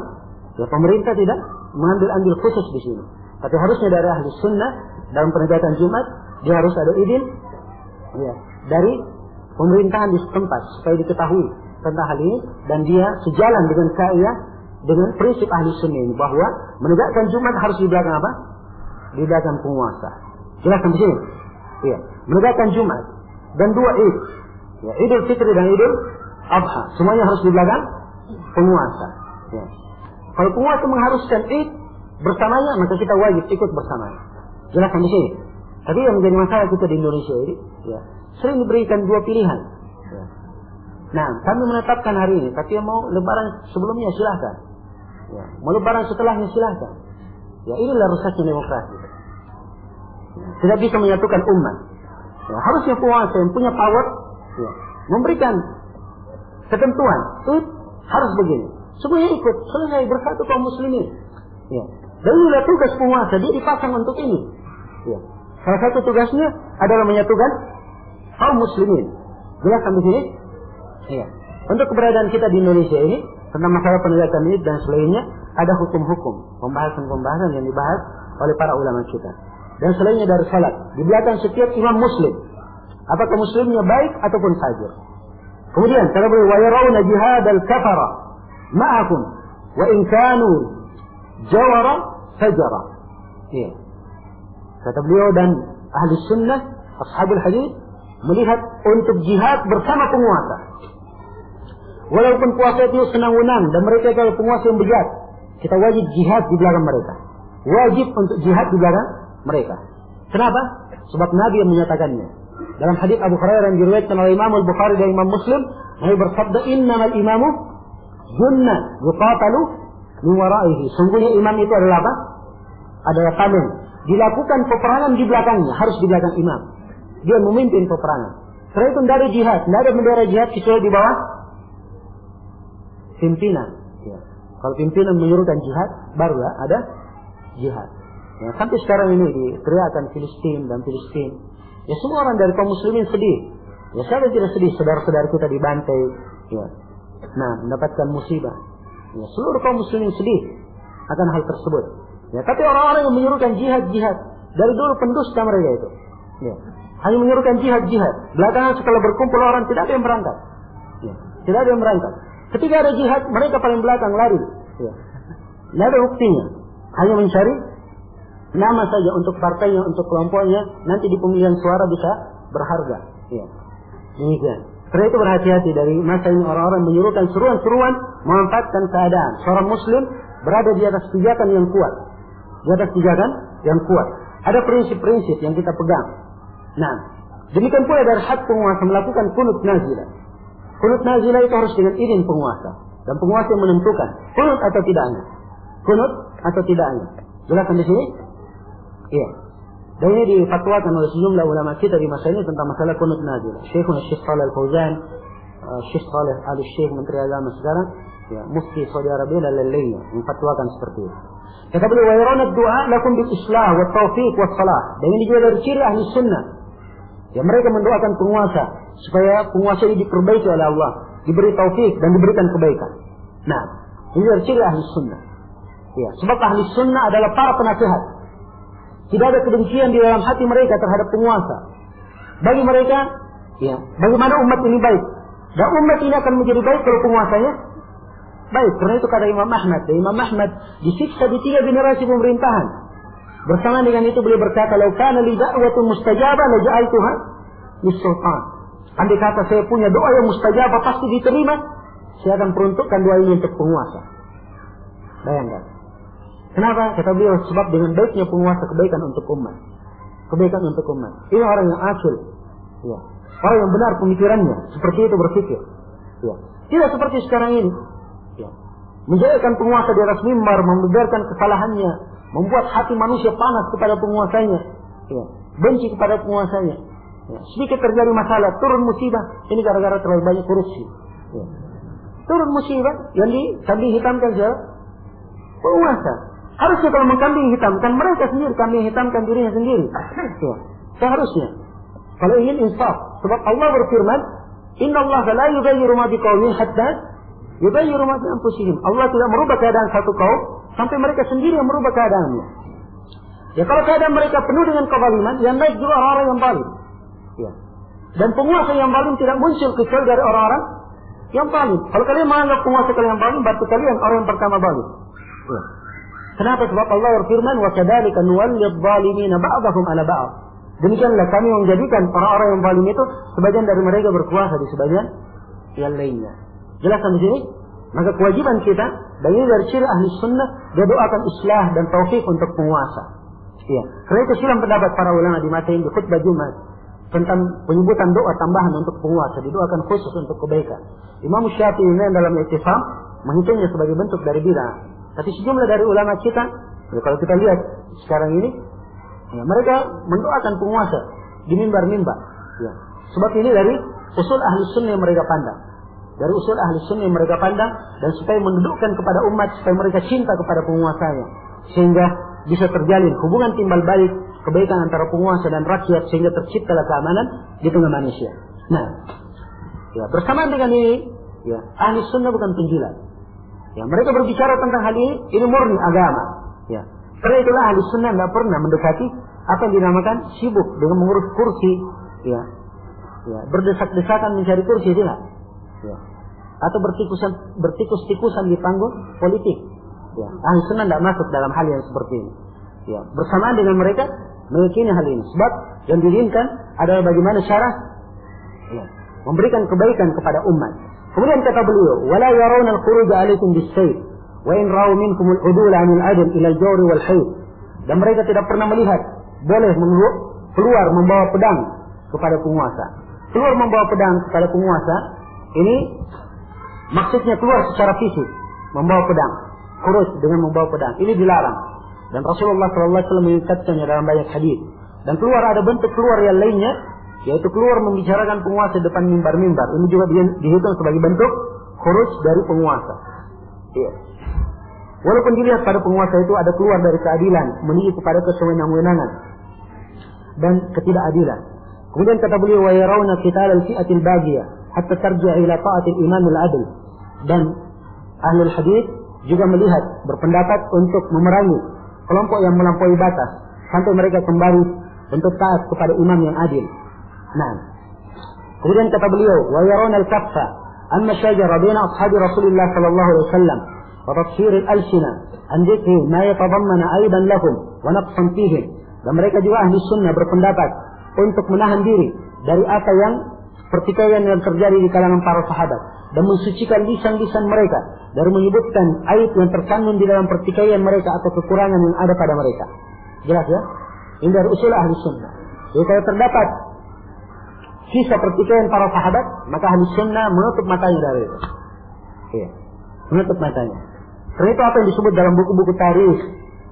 ya pemerintah tidak mengambil ambil khusus di sini. Tapi harusnya dari ahli sunnah dalam penegakan Jumat dia harus ada izin ya, dari pemerintahan di setempat supaya diketahui tentang hal ini dan dia sejalan dengan kaya dengan prinsip ahli sunnah ini bahwa menegakkan Jumat harus di belakang apa? Di belakang penguasa. Jelaskan di sini. Iya, menegakkan Jumat dan dua Id. Ya, Idul Fitri dan Idul Adha. Semuanya harus di belakang penguasa. Ya. Kalau penguasa mengharuskan Id bersamanya, maka kita wajib ikut bersamanya. Jelaskan di sini. Tapi yang menjadi masalah kita di Indonesia ini, ya, sering diberikan dua pilihan. Ya. Nah, kami menetapkan hari ini, tapi yang mau lebaran sebelumnya silahkan. Ya. Mau lebaran setelahnya silahkan. Ya, inilah rusaknya demokrasi. Tidak bisa menyatukan umat. Ya, harusnya penguasa yang punya power ya, memberikan ketentuan. Itu harus begini. Semuanya ikut. Selesai bersatu kaum muslimin. Ya. Dan inilah tugas penguasa. Dia dipasang untuk ini. Ya. Salah satu tugasnya adalah menyatukan kaum muslimin. Jelaskan di sini? Iya. Untuk keberadaan kita di Indonesia ini tentang masalah penegakan ini dan selainnya ada hukum-hukum, pembahasan-pembahasan yang dibahas oleh para ulama kita. Dan selainnya dari salat, di belakang setiap imam muslim, apakah muslimnya baik ataupun fajir. Kemudian kata beliau wa yarawna jihad al-kafara ma'akum wa in kanu jawara fajara. Iya. Kata beliau dan ahli sunnah, ashabul hadis melihat untuk jihad bersama penguasa. Walaupun puasa itu senang-wenang dan mereka kalau penguasa yang bejat, kita wajib jihad di belakang mereka. Wajib untuk jihad di belakang mereka. Kenapa? Sebab Nabi yang menyatakannya. Dalam hadis Abu Hurairah yang diriwayatkan oleh Imam Al-Bukhari dan Imam Muslim, Nabi bersabda, "Innamal imamu junna yuqatalu min waraihi." Sungguhnya imam itu adalah apa? Adalah tameng. Dilakukan peperangan di belakangnya, harus di belakang imam. Dia memimpin peperangan. Setelah itu tidak jihad, tidak ada bendera jihad kecuali di bawah pimpinan. Ya. Kalau pimpinan menyuruhkan jihad, barulah ada jihad. Ya, sampai sekarang ini diteriakan Filistin dan Filistin. Ya semua orang dari kaum muslimin sedih. Ya siapa tidak sedih saudara-saudara kita dibantai. Ya. Nah, mendapatkan musibah. Ya, seluruh kaum muslimin sedih akan hal tersebut. Ya, tapi orang-orang yang menyuruhkan jihad-jihad dari dulu pendusta mereka itu. Ya. Hanya menyuruhkan jihad-jihad. Belakangan setelah berkumpul orang tidak ada yang berangkat. Ya. Tidak ada yang berangkat. Ketika ada jihad, mereka paling belakang lari. Ya. Tidak ada buktinya. Hanya mencari nama saja untuk partainya, untuk kelompoknya, nanti di pemilihan suara bisa berharga. Ya. Demikian. Karena itu berhati-hati dari masa ini orang-orang menyuruhkan seruan-seruan memanfaatkan keadaan. Seorang muslim berada di atas pijakan yang kuat. Di atas pijakan yang kuat. Ada prinsip-prinsip yang kita pegang. Nah, demikian pula dari hak penguasa melakukan kunut nazilah. Kunut nazilah itu harus dengan izin penguasa. Dan penguasa yang menentukan kunut atau tidaknya. Kunut atau tidaknya. Jelaskan di sini? Iya. Dan ini difatwakan oleh sejumlah ulama kita di masa ini tentang masalah kunut nazil. Syekhuna Syekh Saleh Al-Fauzan, uh, Syekh Saleh Ali Syekh Menteri Agama sekarang, ya, Mufti Saudi Arabia dan lain-lainnya memfatwakan seperti itu. Kata beliau, wa doa lakum bil islah wa taufiq wa salah. Dan ini juga dari ciri ahli sunnah. Ya mereka mendoakan penguasa supaya penguasa ini diperbaiki oleh Allah, diberi taufik dan diberikan kebaikan. Nah, ini dari ciri ahli sunnah. Ya, sebab ahli sunnah adalah para penasehat tidak ada kebencian di dalam hati mereka terhadap penguasa. Bagi mereka, ya, bagaimana umat ini baik. Dan umat ini akan menjadi baik kalau penguasanya baik. Karena itu kata Imam Ahmad. Dan Imam Ahmad disiksa di tiga generasi pemerintahan. Bersama dengan itu beliau berkata, "Lau kana li da'watun mustajabah la ja'altuha lis-sultan." Andai kata saya punya doa yang mustajabah pasti diterima, saya akan peruntukkan doa ini untuk penguasa. Bayangkan. Kenapa? Kata beliau sebab dengan baiknya penguasa kebaikan untuk umat. Kebaikan untuk umat. Ini orang yang akil. Ya. Orang yang benar pemikirannya. Seperti itu berpikir. Ya. Tidak seperti sekarang ini. Ya. Menjadikan penguasa di atas mimbar, membiarkan kesalahannya, membuat hati manusia panas kepada penguasanya. Ya. Benci kepada penguasanya. Ya. Sedikit terjadi masalah, turun musibah. Ini gara-gara terlalu banyak korupsi. Ya. Turun musibah yang dikambing hitamkan siapa? Penguasa. Harusnya kalau mengkambing hitamkan mereka sendiri, kambing hitamkan dirinya sendiri. Ya. Seharusnya. Kalau ingin insaf. Sebab Allah berfirman, Inna Allah la yughayyiru ma biqaumin hatta yughayyiru ma anfusihim. Allah tidak merubah keadaan satu kaum sampai mereka sendiri yang merubah keadaannya. Ya kalau keadaan mereka penuh dengan kezaliman, yang naik juga orang-orang yang zalim. Ya. Dan penguasa yang zalim tidak muncul kecuali dari orang-orang yang zalim. Kalau kalian menganggap penguasa kalian zalim, berarti kalian orang yang pertama zalim. Ya. Kenapa? Sebab Allah berfirman, "Wa kadzalika nuwallid dhalimin ba'dahum 'ala ba'd." Demikianlah kami menjadikan orang-orang yang zalim itu sebagian dari mereka berkuasa di sebagian yang lainnya. Jelaskan di sini? Maka kewajiban kita dan ini dari ciri ahli sunnah dia doakan islah dan taufik untuk penguasa. Ya. Karena itu silam pendapat para ulama di mata ini khutbah Jumat tentang penyebutan doa tambahan untuk penguasa didoakan khusus untuk kebaikan. Imam Syafi'i dalam ikhtisam menghitungnya sebagai bentuk dari bid'ah. Tapi sejumlah dari ulama kita, ya kalau kita lihat sekarang ini, ya, mereka mendoakan penguasa di mimbar-mimbar. Ya. Sebab ini dari usul ahli sunnah yang mereka pandang. Dari usul ahli sunnah yang mereka pandang dan supaya mendudukkan kepada umat supaya mereka cinta kepada penguasanya sehingga bisa terjalin hubungan timbal balik kebaikan antara penguasa dan rakyat sehingga terciptalah keamanan di tengah manusia. Nah, ya bersamaan dengan ini, ya ahli sunnah bukan penjilat. Ya, mereka berbicara tentang hal ini, ini murni agama. Ya. Karena itulah ahli sunnah tidak pernah mendekati apa yang dinamakan sibuk dengan mengurus kursi, ya, ya berdesak-desakan mencari kursi tidak, ya. atau bertikusan bertikus-tikusan di panggung politik. Ya. Ahli sunnah tidak masuk dalam hal yang seperti ini. Ya. Bersamaan dengan mereka meyakini hal ini. Sebab yang diinginkan adalah bagaimana cara ya, memberikan kebaikan kepada umat. Kemudian kata beliau, "Wala yarawna al-khuruj 'alaikum bis-sayf, wa in ra'u minkum al-udul 'an al-'adl ila al-jawr wal hayy." Dan mereka tidak pernah melihat boleh keluar membawa pedang kepada penguasa. Keluar membawa pedang kepada penguasa, ini maksudnya keluar secara fisik, membawa pedang. Khuruj dengan membawa pedang. Ini dilarang. Dan Rasulullah SAW mengingatkannya dalam banyak hadis. Dan keluar ada bentuk keluar yang lainnya yaitu keluar membicarakan penguasa depan mimbar-mimbar. Ini juga dihitung sebagai bentuk khuruj dari penguasa. Ya. Walaupun dilihat pada penguasa itu ada keluar dari keadilan, menuju kepada kesewenang-wenangan dan ketidakadilan. Kemudian kata beliau wa yarawna qital al-fi'atil baghiyah hatta tarji'a ila ta'atil imam al-adl. Dan ahli hadis juga melihat berpendapat untuk memerangi kelompok yang melampaui batas sampai mereka kembali untuk taat kepada imam yang adil. Nah. Kemudian kata beliau, wa yarawna al-kaffa amma syajara baina ashabi Rasulullah sallallahu alaihi wasallam wa al-alsina an dhikri ma yatadammana aidan lahum wa naqsan fihim. Dan mereka juga ahli sunnah berpendapat untuk menahan diri dari apa yang pertikaian yang terjadi di kalangan para sahabat dan mensucikan lisan-lisan mereka dari menyebutkan aib yang terkandung di dalam pertikaian mereka atau kekurangan yang ada pada mereka. Jelas ya? Ini dari usul ahli sunnah. Jadi kalau terdapat sisa pertikaian para sahabat, maka ahli sunnah menutup matanya dari itu. Iya. Menutup matanya. Karena itu apa yang disebut dalam buku-buku tarikh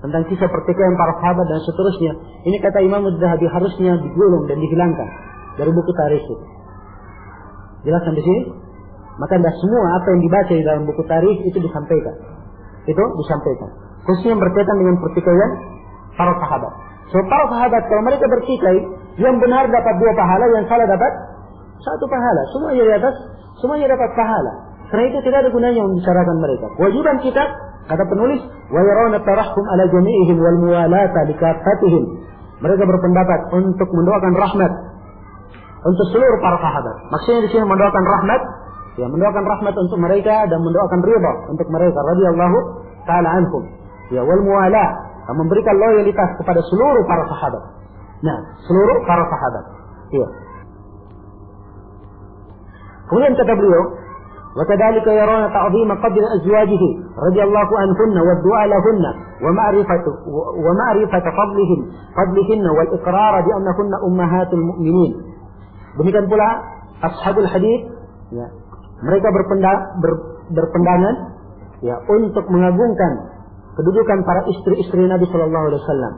tentang kisah pertikaian para sahabat dan seterusnya. Ini kata Imam Zahabi harusnya digulung dan dihilangkan dari buku tarikh itu. Jelaskan di sini? Maka tidak semua apa yang dibaca di dalam buku tarikh itu disampaikan. Itu disampaikan. Khususnya yang berkaitan dengan pertikaian para sahabat. So para sahabat kalau mereka bertikai, yang benar dapat dua pahala, yang salah dapat satu pahala. Semuanya di atas, semuanya dapat pahala. Karena itu tidak ada gunanya membicarakan mereka. Kewajiban kita, kata penulis, wa yarawna tarahum ala jami'ihim wal. Mereka berpendapat untuk mendoakan rahmat untuk seluruh para sahabat. Maksudnya di sini mendoakan rahmat, ya mendoakan rahmat untuk mereka dan mendoakan ridha untuk mereka radhiyallahu taala anhum. Ya wal muwala memberikan loyalitas kepada seluruh para sahabat. Nah, seluruh para sahabat. Iya. Kemudian kata beliau, وكذلك يرون تعظيم قدر أزواجه رضي الله عنهن والدعاء لهن ومعرفة ومعرفة فضلهم فضلهن والإقرار بأنهن أمهات المؤمنين. Demikian pula ashabul hadis ya, mereka berpenda, ber, berpendangan ya untuk mengagungkan kedudukan para istri-istri Nabi Shallallahu Alaihi Wasallam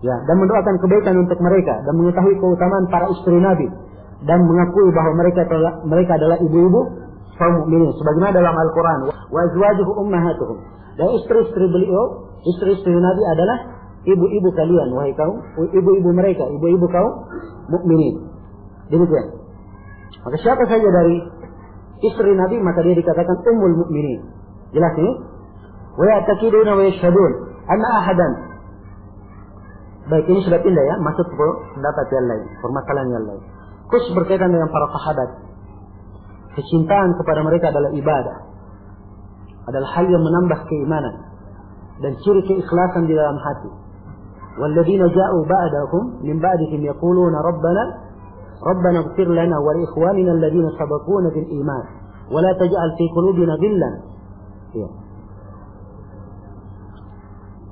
ya dan mendoakan kebaikan untuk mereka dan mengetahui keutamaan para istri Nabi dan mengakui bahwa mereka telah, mereka adalah ibu-ibu kaum mukminin sebagaimana dalam Al-Qur'an wa azwajuhu ummahatuhum. Dan istri-istri beliau istri-istri Nabi adalah ibu-ibu kalian wahai kaum ibu-ibu mereka ibu-ibu kaum mukminin. Demikian. Maka siapa saja dari istri Nabi maka dia dikatakan ummul mukminin. Jelas ini? Wa ya'taqiduna wa yashhadun anna ahadan Baik, ini sudah pindah ya, masuk ke pendapat yang lain, permasalahan yang lain. Khusus berkaitan dengan para sahabat. Kecintaan kepada mereka adalah ibadah. Adalah hal yang menambah keimanan. Dan ciri keikhlasan di dalam hati. والذين جاءوا بعدهم من بعدهم يقولون ربنا ربنا اغفر لنا ولإخواننا الذين سبقونا بالإيمان ولا تجعل في قلوبنا غلا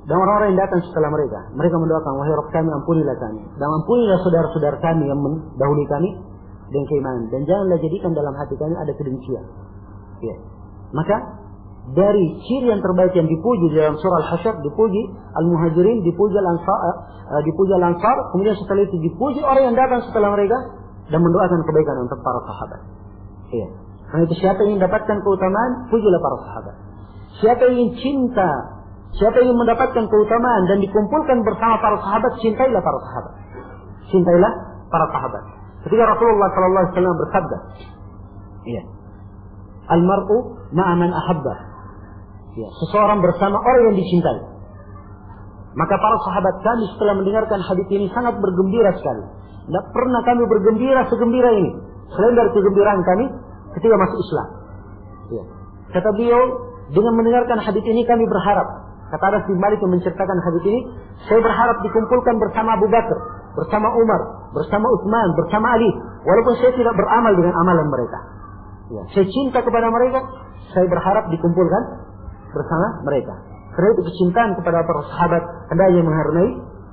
dan orang-orang yang datang setelah mereka. Mereka mendoakan, wahai Rabb kami, ampunilah kami. Dan ampunilah saudara-saudara kami yang mendahului kami dengan keimanan. Dan janganlah jadikan dalam hati kami ada kebencian. Ya. Maka dari ciri yang terbaik yang dipuji dalam surah Al-Hasyr, dipuji Al-Muhajirin, dipuji Al-Ansar, uh, dipuji Al-Ansar, kemudian setelah itu dipuji orang yang datang setelah mereka dan mendoakan kebaikan untuk para sahabat. Ya. Karena itu siapa yang mendapatkan keutamaan, pujilah para sahabat. Siapa yang ingin cinta Siapa yang mendapatkan keutamaan dan dikumpulkan bersama para sahabat, cintailah para sahabat. Cintailah para sahabat. Ketika Rasulullah sallallahu alaihi wasallam bersabda, iya. Al-mar'u ma'a man ahabba. Ya, seseorang bersama orang yang dicintai. Maka para sahabat kami setelah mendengarkan hadis ini sangat bergembira sekali. Tidak pernah kami bergembira segembira ini. Selain dari kegembiraan kami ketika masuk Islam. Ya. Kata beliau, dengan mendengarkan hadis ini kami berharap. Kata Anas bin Malik yang menceritakan hadis ini, saya berharap dikumpulkan bersama Abu Bakar, bersama Umar, bersama Utsman, bersama Ali. Walaupun saya tidak beramal dengan amalan mereka. Ya. Saya cinta kepada mereka, saya berharap dikumpulkan bersama mereka. Karena itu kecintaan kepada para sahabat hendaknya menghargai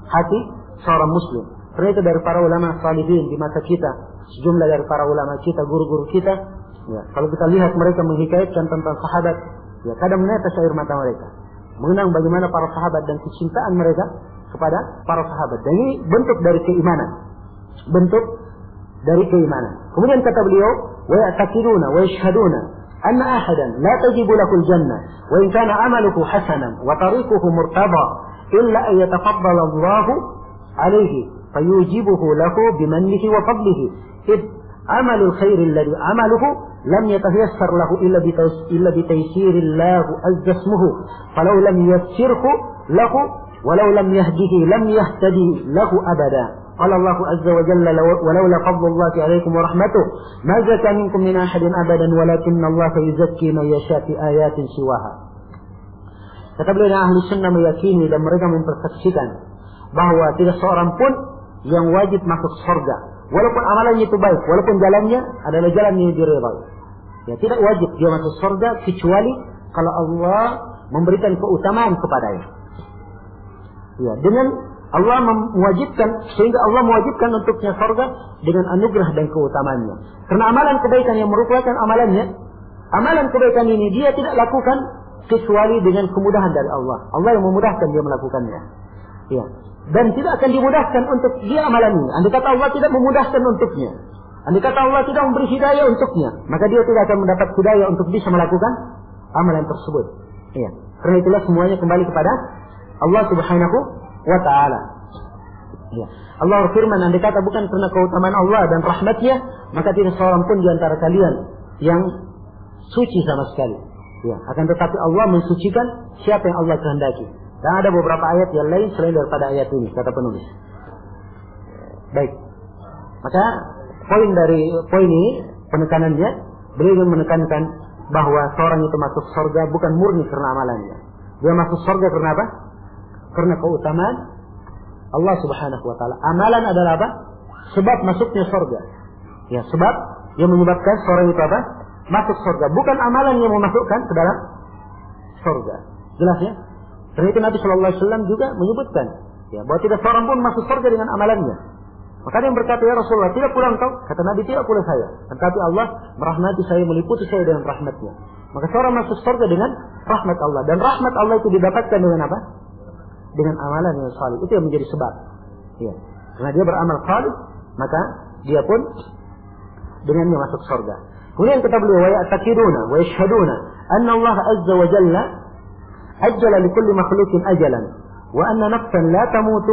hati seorang muslim. Karena itu dari para ulama salihin di masa kita, sejumlah dari para ulama kita, guru-guru kita, ya, kalau kita lihat mereka menghikayatkan tentang sahabat, ya kadang menetes air mata mereka. Mengenang bagaimana para sahabat dan kecintaan mereka kepada para sahabat. Dan ini bentuk dari keimanan. Bentuk dari keimanan. Kemudian kata beliau, wa ya'takiduna wa yashhaduna أن أحدا لا تجب له الجنة وإن كان عمله حسنا وطريقه مرتضى إلا أن يتفضل الله عليه فيوجبه له بمنه وفضله إذ عمل الخير الذي عمله لم يتيسر له إلا بتيسير الله عز اسمه. فلو لم يسره له ولو لم يهده لم يهتدي له أبدا. قال الله عز وجل ولولا فضل الله عليكم ورحمته ما زكى منكم من أحد أبدا ولكن الله يزكي من يشاء في آيات سواها. Kata beliau ahli sunnah meyakini dan mereka mempersaksikan bahwa tidak seorang pun yang wajib masuk surga. Walaupun amalannya itu baik, walaupun jalannya adalah jalan yang diridhai. Ya, tidak wajib dia masuk surga kecuali kalau Allah memberikan keutamaan kepadanya. Ya, dengan Allah mewajibkan sehingga Allah mewajibkan untuknya surga dengan anugerah dan keutamaannya. Karena amalan kebaikan yang merupakan amalannya, amalan kebaikan ini dia tidak lakukan kecuali dengan kemudahan dari Allah. Allah yang memudahkan dia melakukannya. Ya. Dan tidak akan dimudahkan untuk dia amalan ini. Andai kata Allah tidak memudahkan untuknya. Andai kata Allah tidak memberi hidayah untuknya. Maka dia tidak akan mendapat hidayah untuk bisa melakukan amalan tersebut. Ya. Karena itulah semuanya kembali kepada Allah subhanahu wa ta'ala. Ya. Allah berfirman, andai kata bukan karena keutamaan Allah dan rahmatnya, maka tidak seorang pun di antara kalian yang suci sama sekali. Ya. Akan tetapi Allah mensucikan siapa yang Allah kehendaki. Dan ada beberapa ayat yang lain selain daripada ayat ini, kata penulis. Baik. Maka poin dari poin ini penekanannya beliau menekankan bahwa seorang itu masuk surga bukan murni karena amalannya. Dia masuk surga karena apa? Karena keutamaan Allah Subhanahu wa taala. Amalan adalah apa? Sebab masuknya surga. Ya, sebab yang menyebabkan seorang itu apa? Masuk surga. Bukan amalan yang memasukkan ke dalam surga. Jelas ya? Karena itu Nabi Shallallahu Alaihi Wasallam juga menyebutkan ya bahwa tidak seorang pun masuk surga dengan amalannya. Maka yang berkata ya Rasulullah tidak pulang kau kata Nabi tidak pula saya. Tetapi Allah merahmati saya meliputi saya dengan rahmatnya. Maka seorang masuk surga dengan rahmat Allah dan rahmat Allah itu didapatkan dengan apa? dengan amalan yang salih. Itu yang menjadi sebab. Ya. Karena dia beramal salih, maka dia pun dengannya masuk surga. Kemudian kata beliau, wa ya'takiduna wa yashhaduna anna Allah azza wa jalla أجل لكل مخلوق أجلا. وأن نفسا لا تموت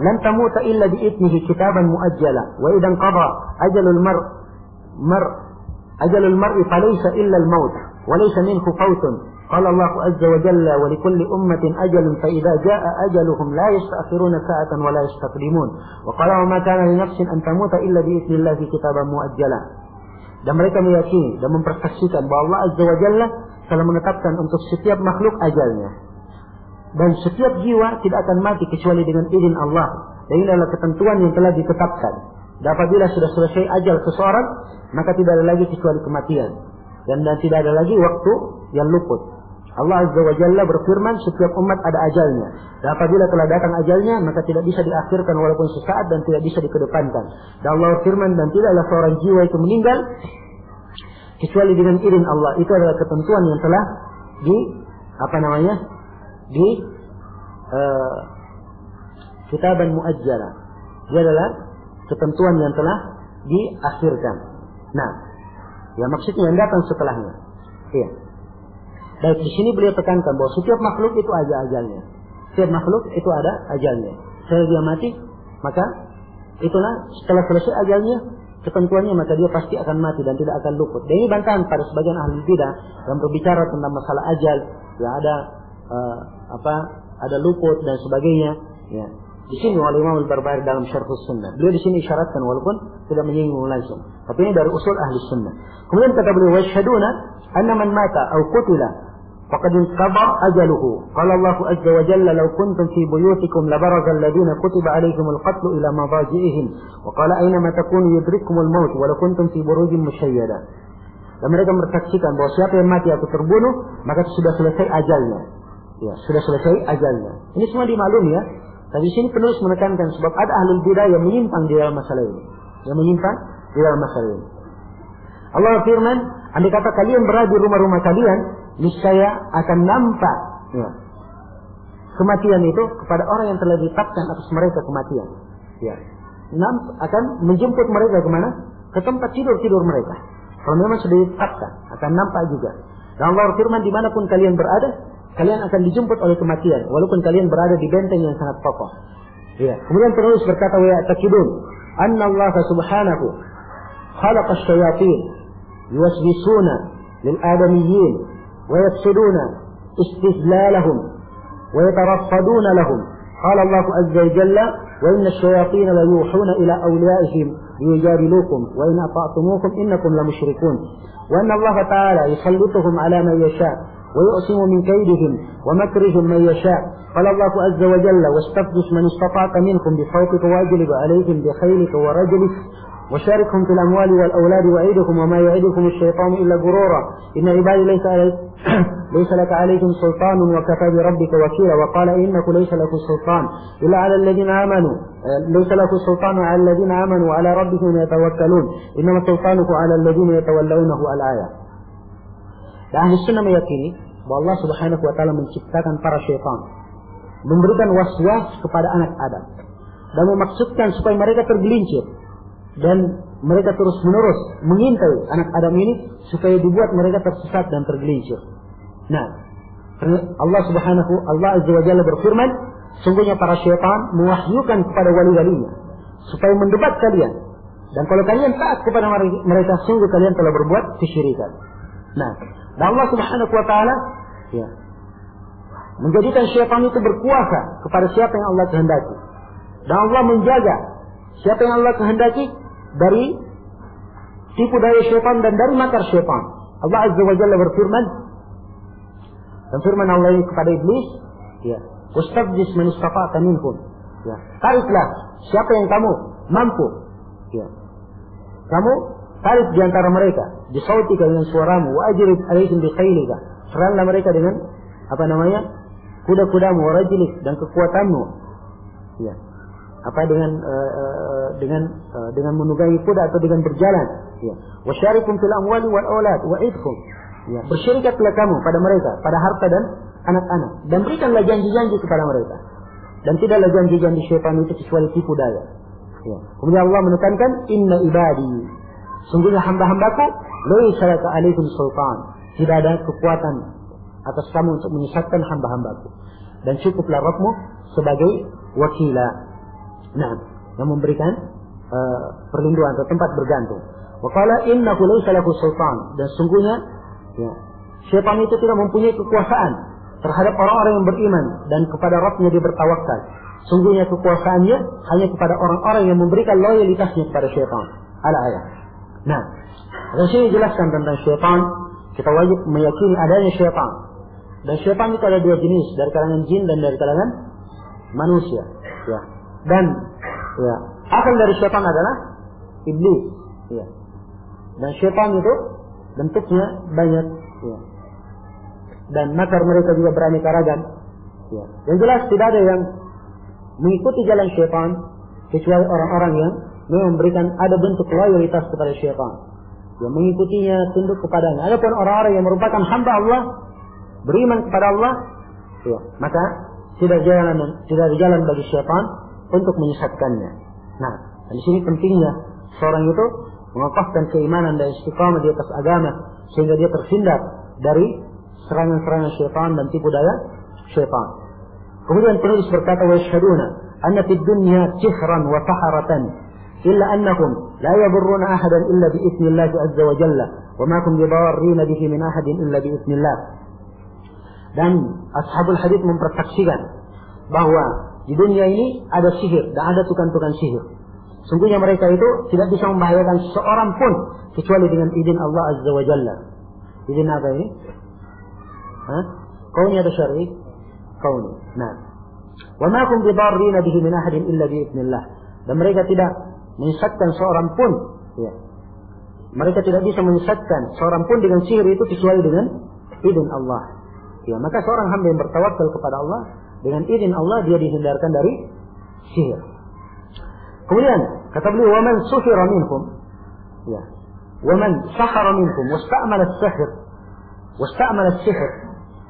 لن تموت إلا بإثمه كتابا مؤجلا. وإذا انقضى أجل المرء مر أجل المرء فليس إلا الموت وليس منه فوت. قال الله عز وجل ولكل أمة أجل فإذا جاء أجلهم لا يستأخرون ساعة ولا يستقدمون. وقال وما كان لنفس أن تموت إلا بإذن الله كتابا مؤجلا. Dan mereka meyakini dan mempersaksikan bahwa Allah Azza wa Jalla telah menetapkan untuk setiap makhluk ajalnya. Dan setiap jiwa tidak akan mati kecuali dengan izin Allah. Dan ini adalah ketentuan yang telah ditetapkan. Dan apabila sudah selesai ajal seseorang, maka tidak ada lagi kecuali kematian. Dan, dan tidak ada lagi waktu yang luput. Allah Azza wa Jalla berfirman setiap umat ada ajalnya. Dan apabila telah datang ajalnya maka tidak bisa diakhirkan walaupun sesaat dan tidak bisa dikedepankan. Dan Allah berfirman dan tidaklah seorang jiwa itu meninggal kecuali dengan izin Allah. Itu adalah ketentuan yang telah di apa namanya? di uh, kitaban muajjala. Dia adalah ketentuan yang telah diakhirkan. Nah, ya maksudnya yang datang setelahnya. Iya. Baik di sini beliau tekankan bahwa setiap makhluk itu ada ajalnya. Setiap makhluk itu ada ajalnya. Saya dia mati, maka itulah setelah selesai ajalnya, ketentuannya maka dia pasti akan mati dan tidak akan luput. Dan ini bantahan pada sebagian ahli bidah yang berbicara tentang masalah ajal, yang ada uh, apa ada luput dan sebagainya. Ya. Di sini oleh Imam Al-Barbahari dalam Syarh Sunnah. Beliau di sini isyaratkan walaupun tidak menyinggung langsung. Tapi ini dari usul ahli sunnah. Kemudian kata beliau, "Wasyhaduna anna man mata aw qutila فقد انقضى أجله قال الله عز وجل لو كنتم في بيوتكم لبرز الذين كتب عليهم القتل إلى مضاجئهم وقال أينما تكونوا يدرككم الموت ولو كنتم في بروج مشيدة dan mereka bersaksikan bahwa siapa yang mati atau terbunuh maka sudah selesai ajalnya ya sudah selesai ajalnya ini semua dimaklumi ya tapi sini penulis menekankan sebab ada ahli bidah yang menyimpang di dalam masalah ini yang menyimpang di dalam masalah ini Allah firman andai kata kalian berada di rumah-rumah kalian niscaya akan nampak ya, kematian itu kepada orang yang telah ditetapkan atas mereka kematian. Ya. Nam, akan menjemput mereka ke mana? Ke tempat tidur-tidur mereka. Kalau memang sudah ditetapkan, akan nampak juga. Dan Allah firman di mana pun kalian berada, kalian akan dijemput oleh kematian. Walaupun kalian berada di benteng yang sangat kokoh. Ya. Kemudian terus berkata, wa takidun, anna Allah subhanahu khalaqa syayatin yuwaswisuna lil adamiyyin ويفسدون استذلالهم ويترصدون لهم. قال الله عز وجل وإن الشياطين ليوحون إلى أوليائهم ليجادلوكم وإن أطعتموكم إنكم لمشركون. وأن الله تعالى يسلطهم على من يشاء ويؤسم من كيدهم ومكرهم من يشاء. قال الله عز وجل واستفزز من استطعت منكم بصوتك وأجلب عليهم بخيلك ورجلك وشاركهم في الأموال والأولاد وعيدكم وما يعدكم الشيطان إلا غرورا. إن عبادي ليس عليك ليس لك عليكم سلطان وكفى بربك وكيلا. وقال إنك ليس لك سلطان إلا على الذين آمنوا. ليس لك سلطان على الذين آمنوا وعلى ربهم يتوكلون. إنما سلطانك على الذين يتولونه الآية. ahli sunnah meyakini bahwa Allah subhanahu wa ta'ala menciptakan para. Memberikan waswas kepada anak Adam. Dan memaksudkan supaya mereka tergelincir. Dan mereka terus menerus mengintai anak Adam ini supaya dibuat mereka tersesat dan tergelincir. Nah, Allah Subhanahu Allah Azza wa Jalla berfirman, sungguhnya para syaitan mewahyukan kepada wali-walinya supaya mendebat kalian. Dan kalau kalian taat kepada mereka, sungguh kalian telah berbuat kesyirikan. Nah, dan Allah Subhanahu wa taala ya menjadikan syaitan itu berkuasa kepada siapa yang Allah kehendaki. Dan Allah menjaga siapa yang Allah kehendaki dari tipu daya syaitan dan dari makar syaitan. Allah Azza wa Jalla berfirman dan firman Allah kepada iblis, ya, "Ustafjis man istata'ta minhum." Ya, tariklah siapa yang kamu mampu. Ya. Kamu tarik di antara mereka, di sautika dengan suaramu, wa ajrib alaihim bi. Seranglah mereka dengan apa namanya? kuda-kudamu, wa dan kekuatanmu. Ya apa dengan uh, uh, dengan uh, dengan menunggangi kuda atau dengan berjalan? Ya. Wasyarikum fil amwali wal aulad wa'idhum ya. Bersyirikatlah kamu pada mereka pada harta dan anak-anak. Dan berikanlah janji-janji kepada mereka. Dan tidaklah janji-janji syaitan itu kecuali tipu daya. Ya. Kemudian Allah menekankan inna ibadi. Sungguhnya hamba-hambaku laisa laka alaikum sultan. Tidak ada kekuatan atas kamu untuk menyesatkan hamba-hambaku. Dan cukuplah Rabbmu sebagai wakilah Nah, yang memberikan uh, perlindungan atau tempat bergantung. Wakala innahu laysa lahu sultan dan sungguhnya ya, syaitan itu tidak mempunyai kekuasaan terhadap orang-orang yang beriman dan kepada Rabbnya dia bertawakal. Sungguhnya kekuasaannya hanya kepada orang-orang yang memberikan loyalitasnya kepada syaitan. Ada ayat. Nah, sini jelaskan tentang syaitan. Kita wajib meyakini adanya syaitan. Dan syaitan itu ada dua jenis, dari kalangan jin dan dari kalangan manusia. Ya. Dan ya, asal dari syaitan adalah iblis. Ya. Dan syaitan itu bentuknya banyak. Ya. Dan makar mereka juga beraneka ragam. Ya. Yang jelas tidak ada yang mengikuti jalan syaitan kecuali orang-orang yang memberikan ada bentuk loyalitas kepada syaitan. Yang mengikutinya tunduk kepadanya. Adapun orang-orang yang merupakan hamba Allah, beriman kepada Allah, ya, maka tidak jalan tidak jalan bagi syaitan untuk menyesatkannya. Nah, di sini pentingnya seorang itu mengokohkan keimanan dan istiqamah di atas agama sehingga dia terhindar dari serangan-serangan syaitan dan tipu daya syaitan. Kemudian penulis berkata wa yashhaduna anna fid dunya tihran wa saharatan illa annahum la yadurruna ahadan illa bi idznillah azza wa jalla wa ma hum bidarrin bihi min ahadin illa bi idznillah. Dan ashabul hadis mempersaksikan bahwa di dunia ini ada sihir dan ada tukang-tukang sihir. Sungguhnya mereka itu tidak bisa membahayakan seorang pun kecuali dengan izin Allah Azza wa Jalla. Izin apa ini? Hah? Kauni atau syar'i? Kauni. Nah. Wa ma kum bidarrina bihi min ahadin illa biidznillah. Dan mereka tidak menyesatkan seorang pun ya. Mereka tidak bisa menyesatkan seorang pun dengan sihir itu kecuali dengan izin Allah. Ya, maka seorang hamba yang bertawakal kepada Allah dengan izin Allah dia dihindarkan dari sihir. Kemudian kata beliau, "Wa man suhira minkum" ya. "Wa man sahara minkum wasta'mala as-sihr" wasta'mala as-sihr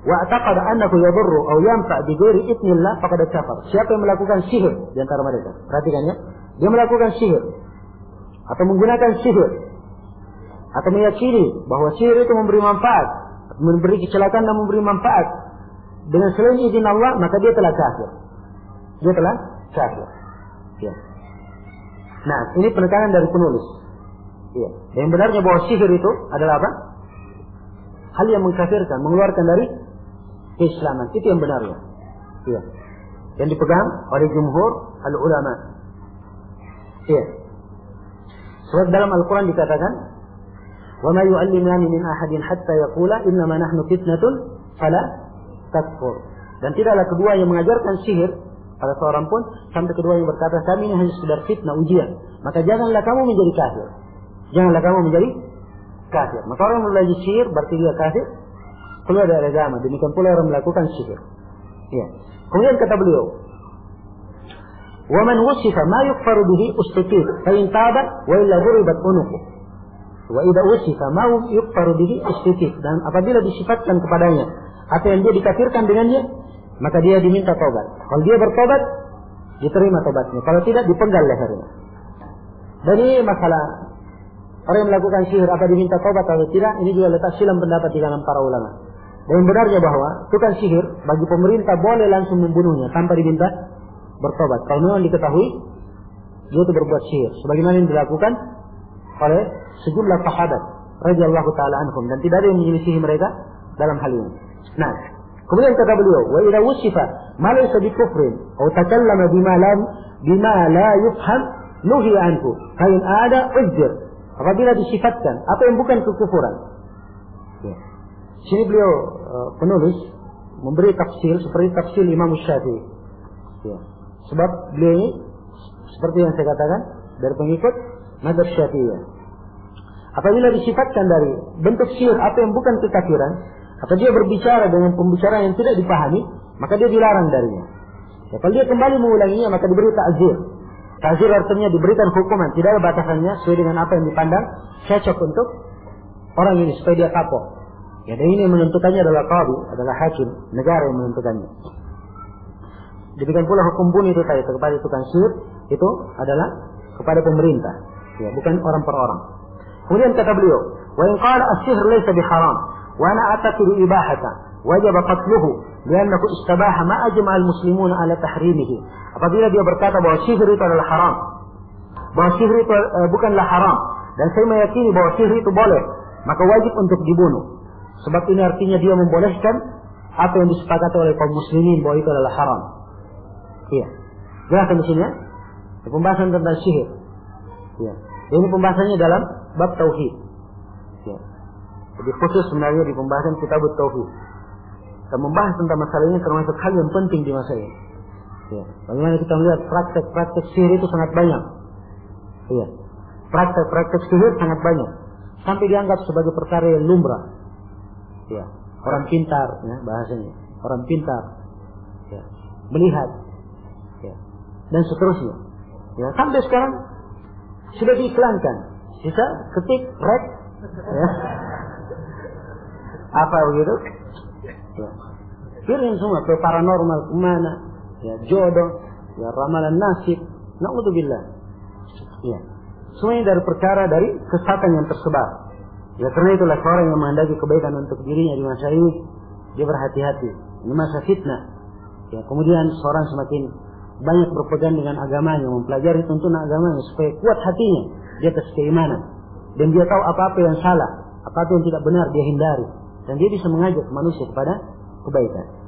wa ataqada annahu yadurru aw yanfa' bi ghairi idznillah faqad kafar. Siapa yang melakukan sihir di antara mereka? Perhatikan ya. Dia melakukan sihir atau menggunakan sihir atau meyakini bahwa sihir itu memberi manfaat, memberi kecelakaan dan memberi manfaat dengan selain izin Allah, maka dia telah kafir. Dia telah kafir. Ya. Nah, ini penekanan dari penulis. Ya. Yang benarnya bahwa sihir itu adalah apa? Hal yang mengkafirkan, mengeluarkan dari keislaman. Itu yang benarnya. Ya. Yang dipegang oleh jumhur al-ulama. Ya. Sebab dalam Al-Quran dikatakan, وَمَا يُعَلِّمَانِ مِنْ أَحَدٍ حَتَّى يَقُولَ إِنَّمَا نَحْنُ فِتْنَةٌ فَلَا takfur. Dan tidaklah kedua yang mengajarkan sihir pada seorang pun sampai kedua yang berkata kami ini hanya sekedar fitnah ujian. Maka janganlah kamu menjadi kafir. Janganlah kamu menjadi kafir. Maka orang yang belajar sihir berarti dia kafir keluar dari agama. Demikian pula orang melakukan sihir. Ya. Kemudian kata beliau, ومن وصف ما يكفر به استتيب فإن تاب وإلا ضربت عنقه وإذا وصف ما يكفر به استتيب dan apabila disifatkan kepadanya apa yang dia dikafirkan dengannya, maka dia diminta tobat. Kalau dia bertobat, diterima tobatnya. Kalau tidak, dipenggal lehernya. Dan ini masalah orang yang melakukan sihir apa diminta tobat atau tidak, ini juga letak silam pendapat di dalam para ulama. Dan benarnya bahwa tukang sihir bagi pemerintah boleh langsung membunuhnya tanpa diminta bertobat. Kalau memang diketahui dia itu berbuat sihir, sebagaimana yang dilakukan oleh sejumlah sahabat radhiyallahu taala anhum dan tidak ada yang menyelisihi mereka dalam hal ini. Nah, kemudian kata beliau, wa idza wusifa ma laysa bi kufrin aw takallama bima lam bima la yufham nuhi anhu. Fa ada ujr. Apabila disifatkan apa yang bukan kekufuran. Ya. Sini beliau uh, penulis memberi tafsir seperti tafsir Imam Syafi'i. Ya. Sebab beliau ini seperti yang saya katakan dari pengikut Madhab Syafi'iyah. Apabila disifatkan dari bentuk sihir apa yang bukan kekafiran, atau dia berbicara dengan pembicaraan yang tidak dipahami, maka dia dilarang darinya. Ya, kalau dia kembali mengulanginya, maka diberi takzir. Takzir artinya diberikan hukuman, tidak ada batasannya sesuai dengan apa yang dipandang cocok untuk orang ini supaya dia kapok. Ya, dan ini menentukannya adalah qadi, adalah hakim, negara yang menentukannya. Demikian pula hukum bunuh itu tadi kepada tukang sihir itu adalah kepada pemerintah, ya, bukan orang per orang. Kemudian kata beliau, "Wa in qala as-sihr laysa biharam." وأنا أعتقد إباحته وجب قتله لأنه استباح ما أجمع المسلمون على تحريمه apabila dia berkata bahwa sihir itu adalah haram bahwa sihir itu uh, bukanlah haram dan saya meyakini bahwa sihir itu boleh maka wajib untuk dibunuh sebab ini artinya dia membolehkan apa yang disepakati oleh kaum muslimin bahwa itu adalah haram iya jelas di sini ya pembahasan tentang sihir iya ini pembahasannya dalam bab tauhid ya. Jadi khusus sebenarnya di pembahasan kitab Tauhid. Kita membahas tentang masalah ini termasuk hal yang penting di masa ini. Ya. Bagaimana kita melihat praktek-praktek sihir itu sangat banyak. Iya. Praktek-praktek sihir sangat banyak. Sampai dianggap sebagai perkara yang lumrah. Ya. Orang pintar, ya, bahasanya. Orang pintar. Ya. Melihat. Ya. Dan seterusnya. Ya. Sampai sekarang sudah diiklankan. Bisa ketik, rek. Ya apa begitu? Piring semua ke paranormal ke mana? Ya jodoh, ya ramalan nasib. Naudzubillah. Ya. Semuanya dari perkara dari kesatan yang tersebar. Ya karena itulah seorang yang menghendaki kebaikan untuk dirinya di masa ini, dia berhati-hati. Ini masa fitnah. Ya, kemudian seorang semakin banyak berpegang dengan agamanya, mempelajari tuntunan agamanya supaya kuat hatinya di atas keimanan. Dan dia tahu apa-apa yang salah, apa-apa yang tidak benar dia hindari. Dan dia bisa mengajak manusia kepada kebaikan.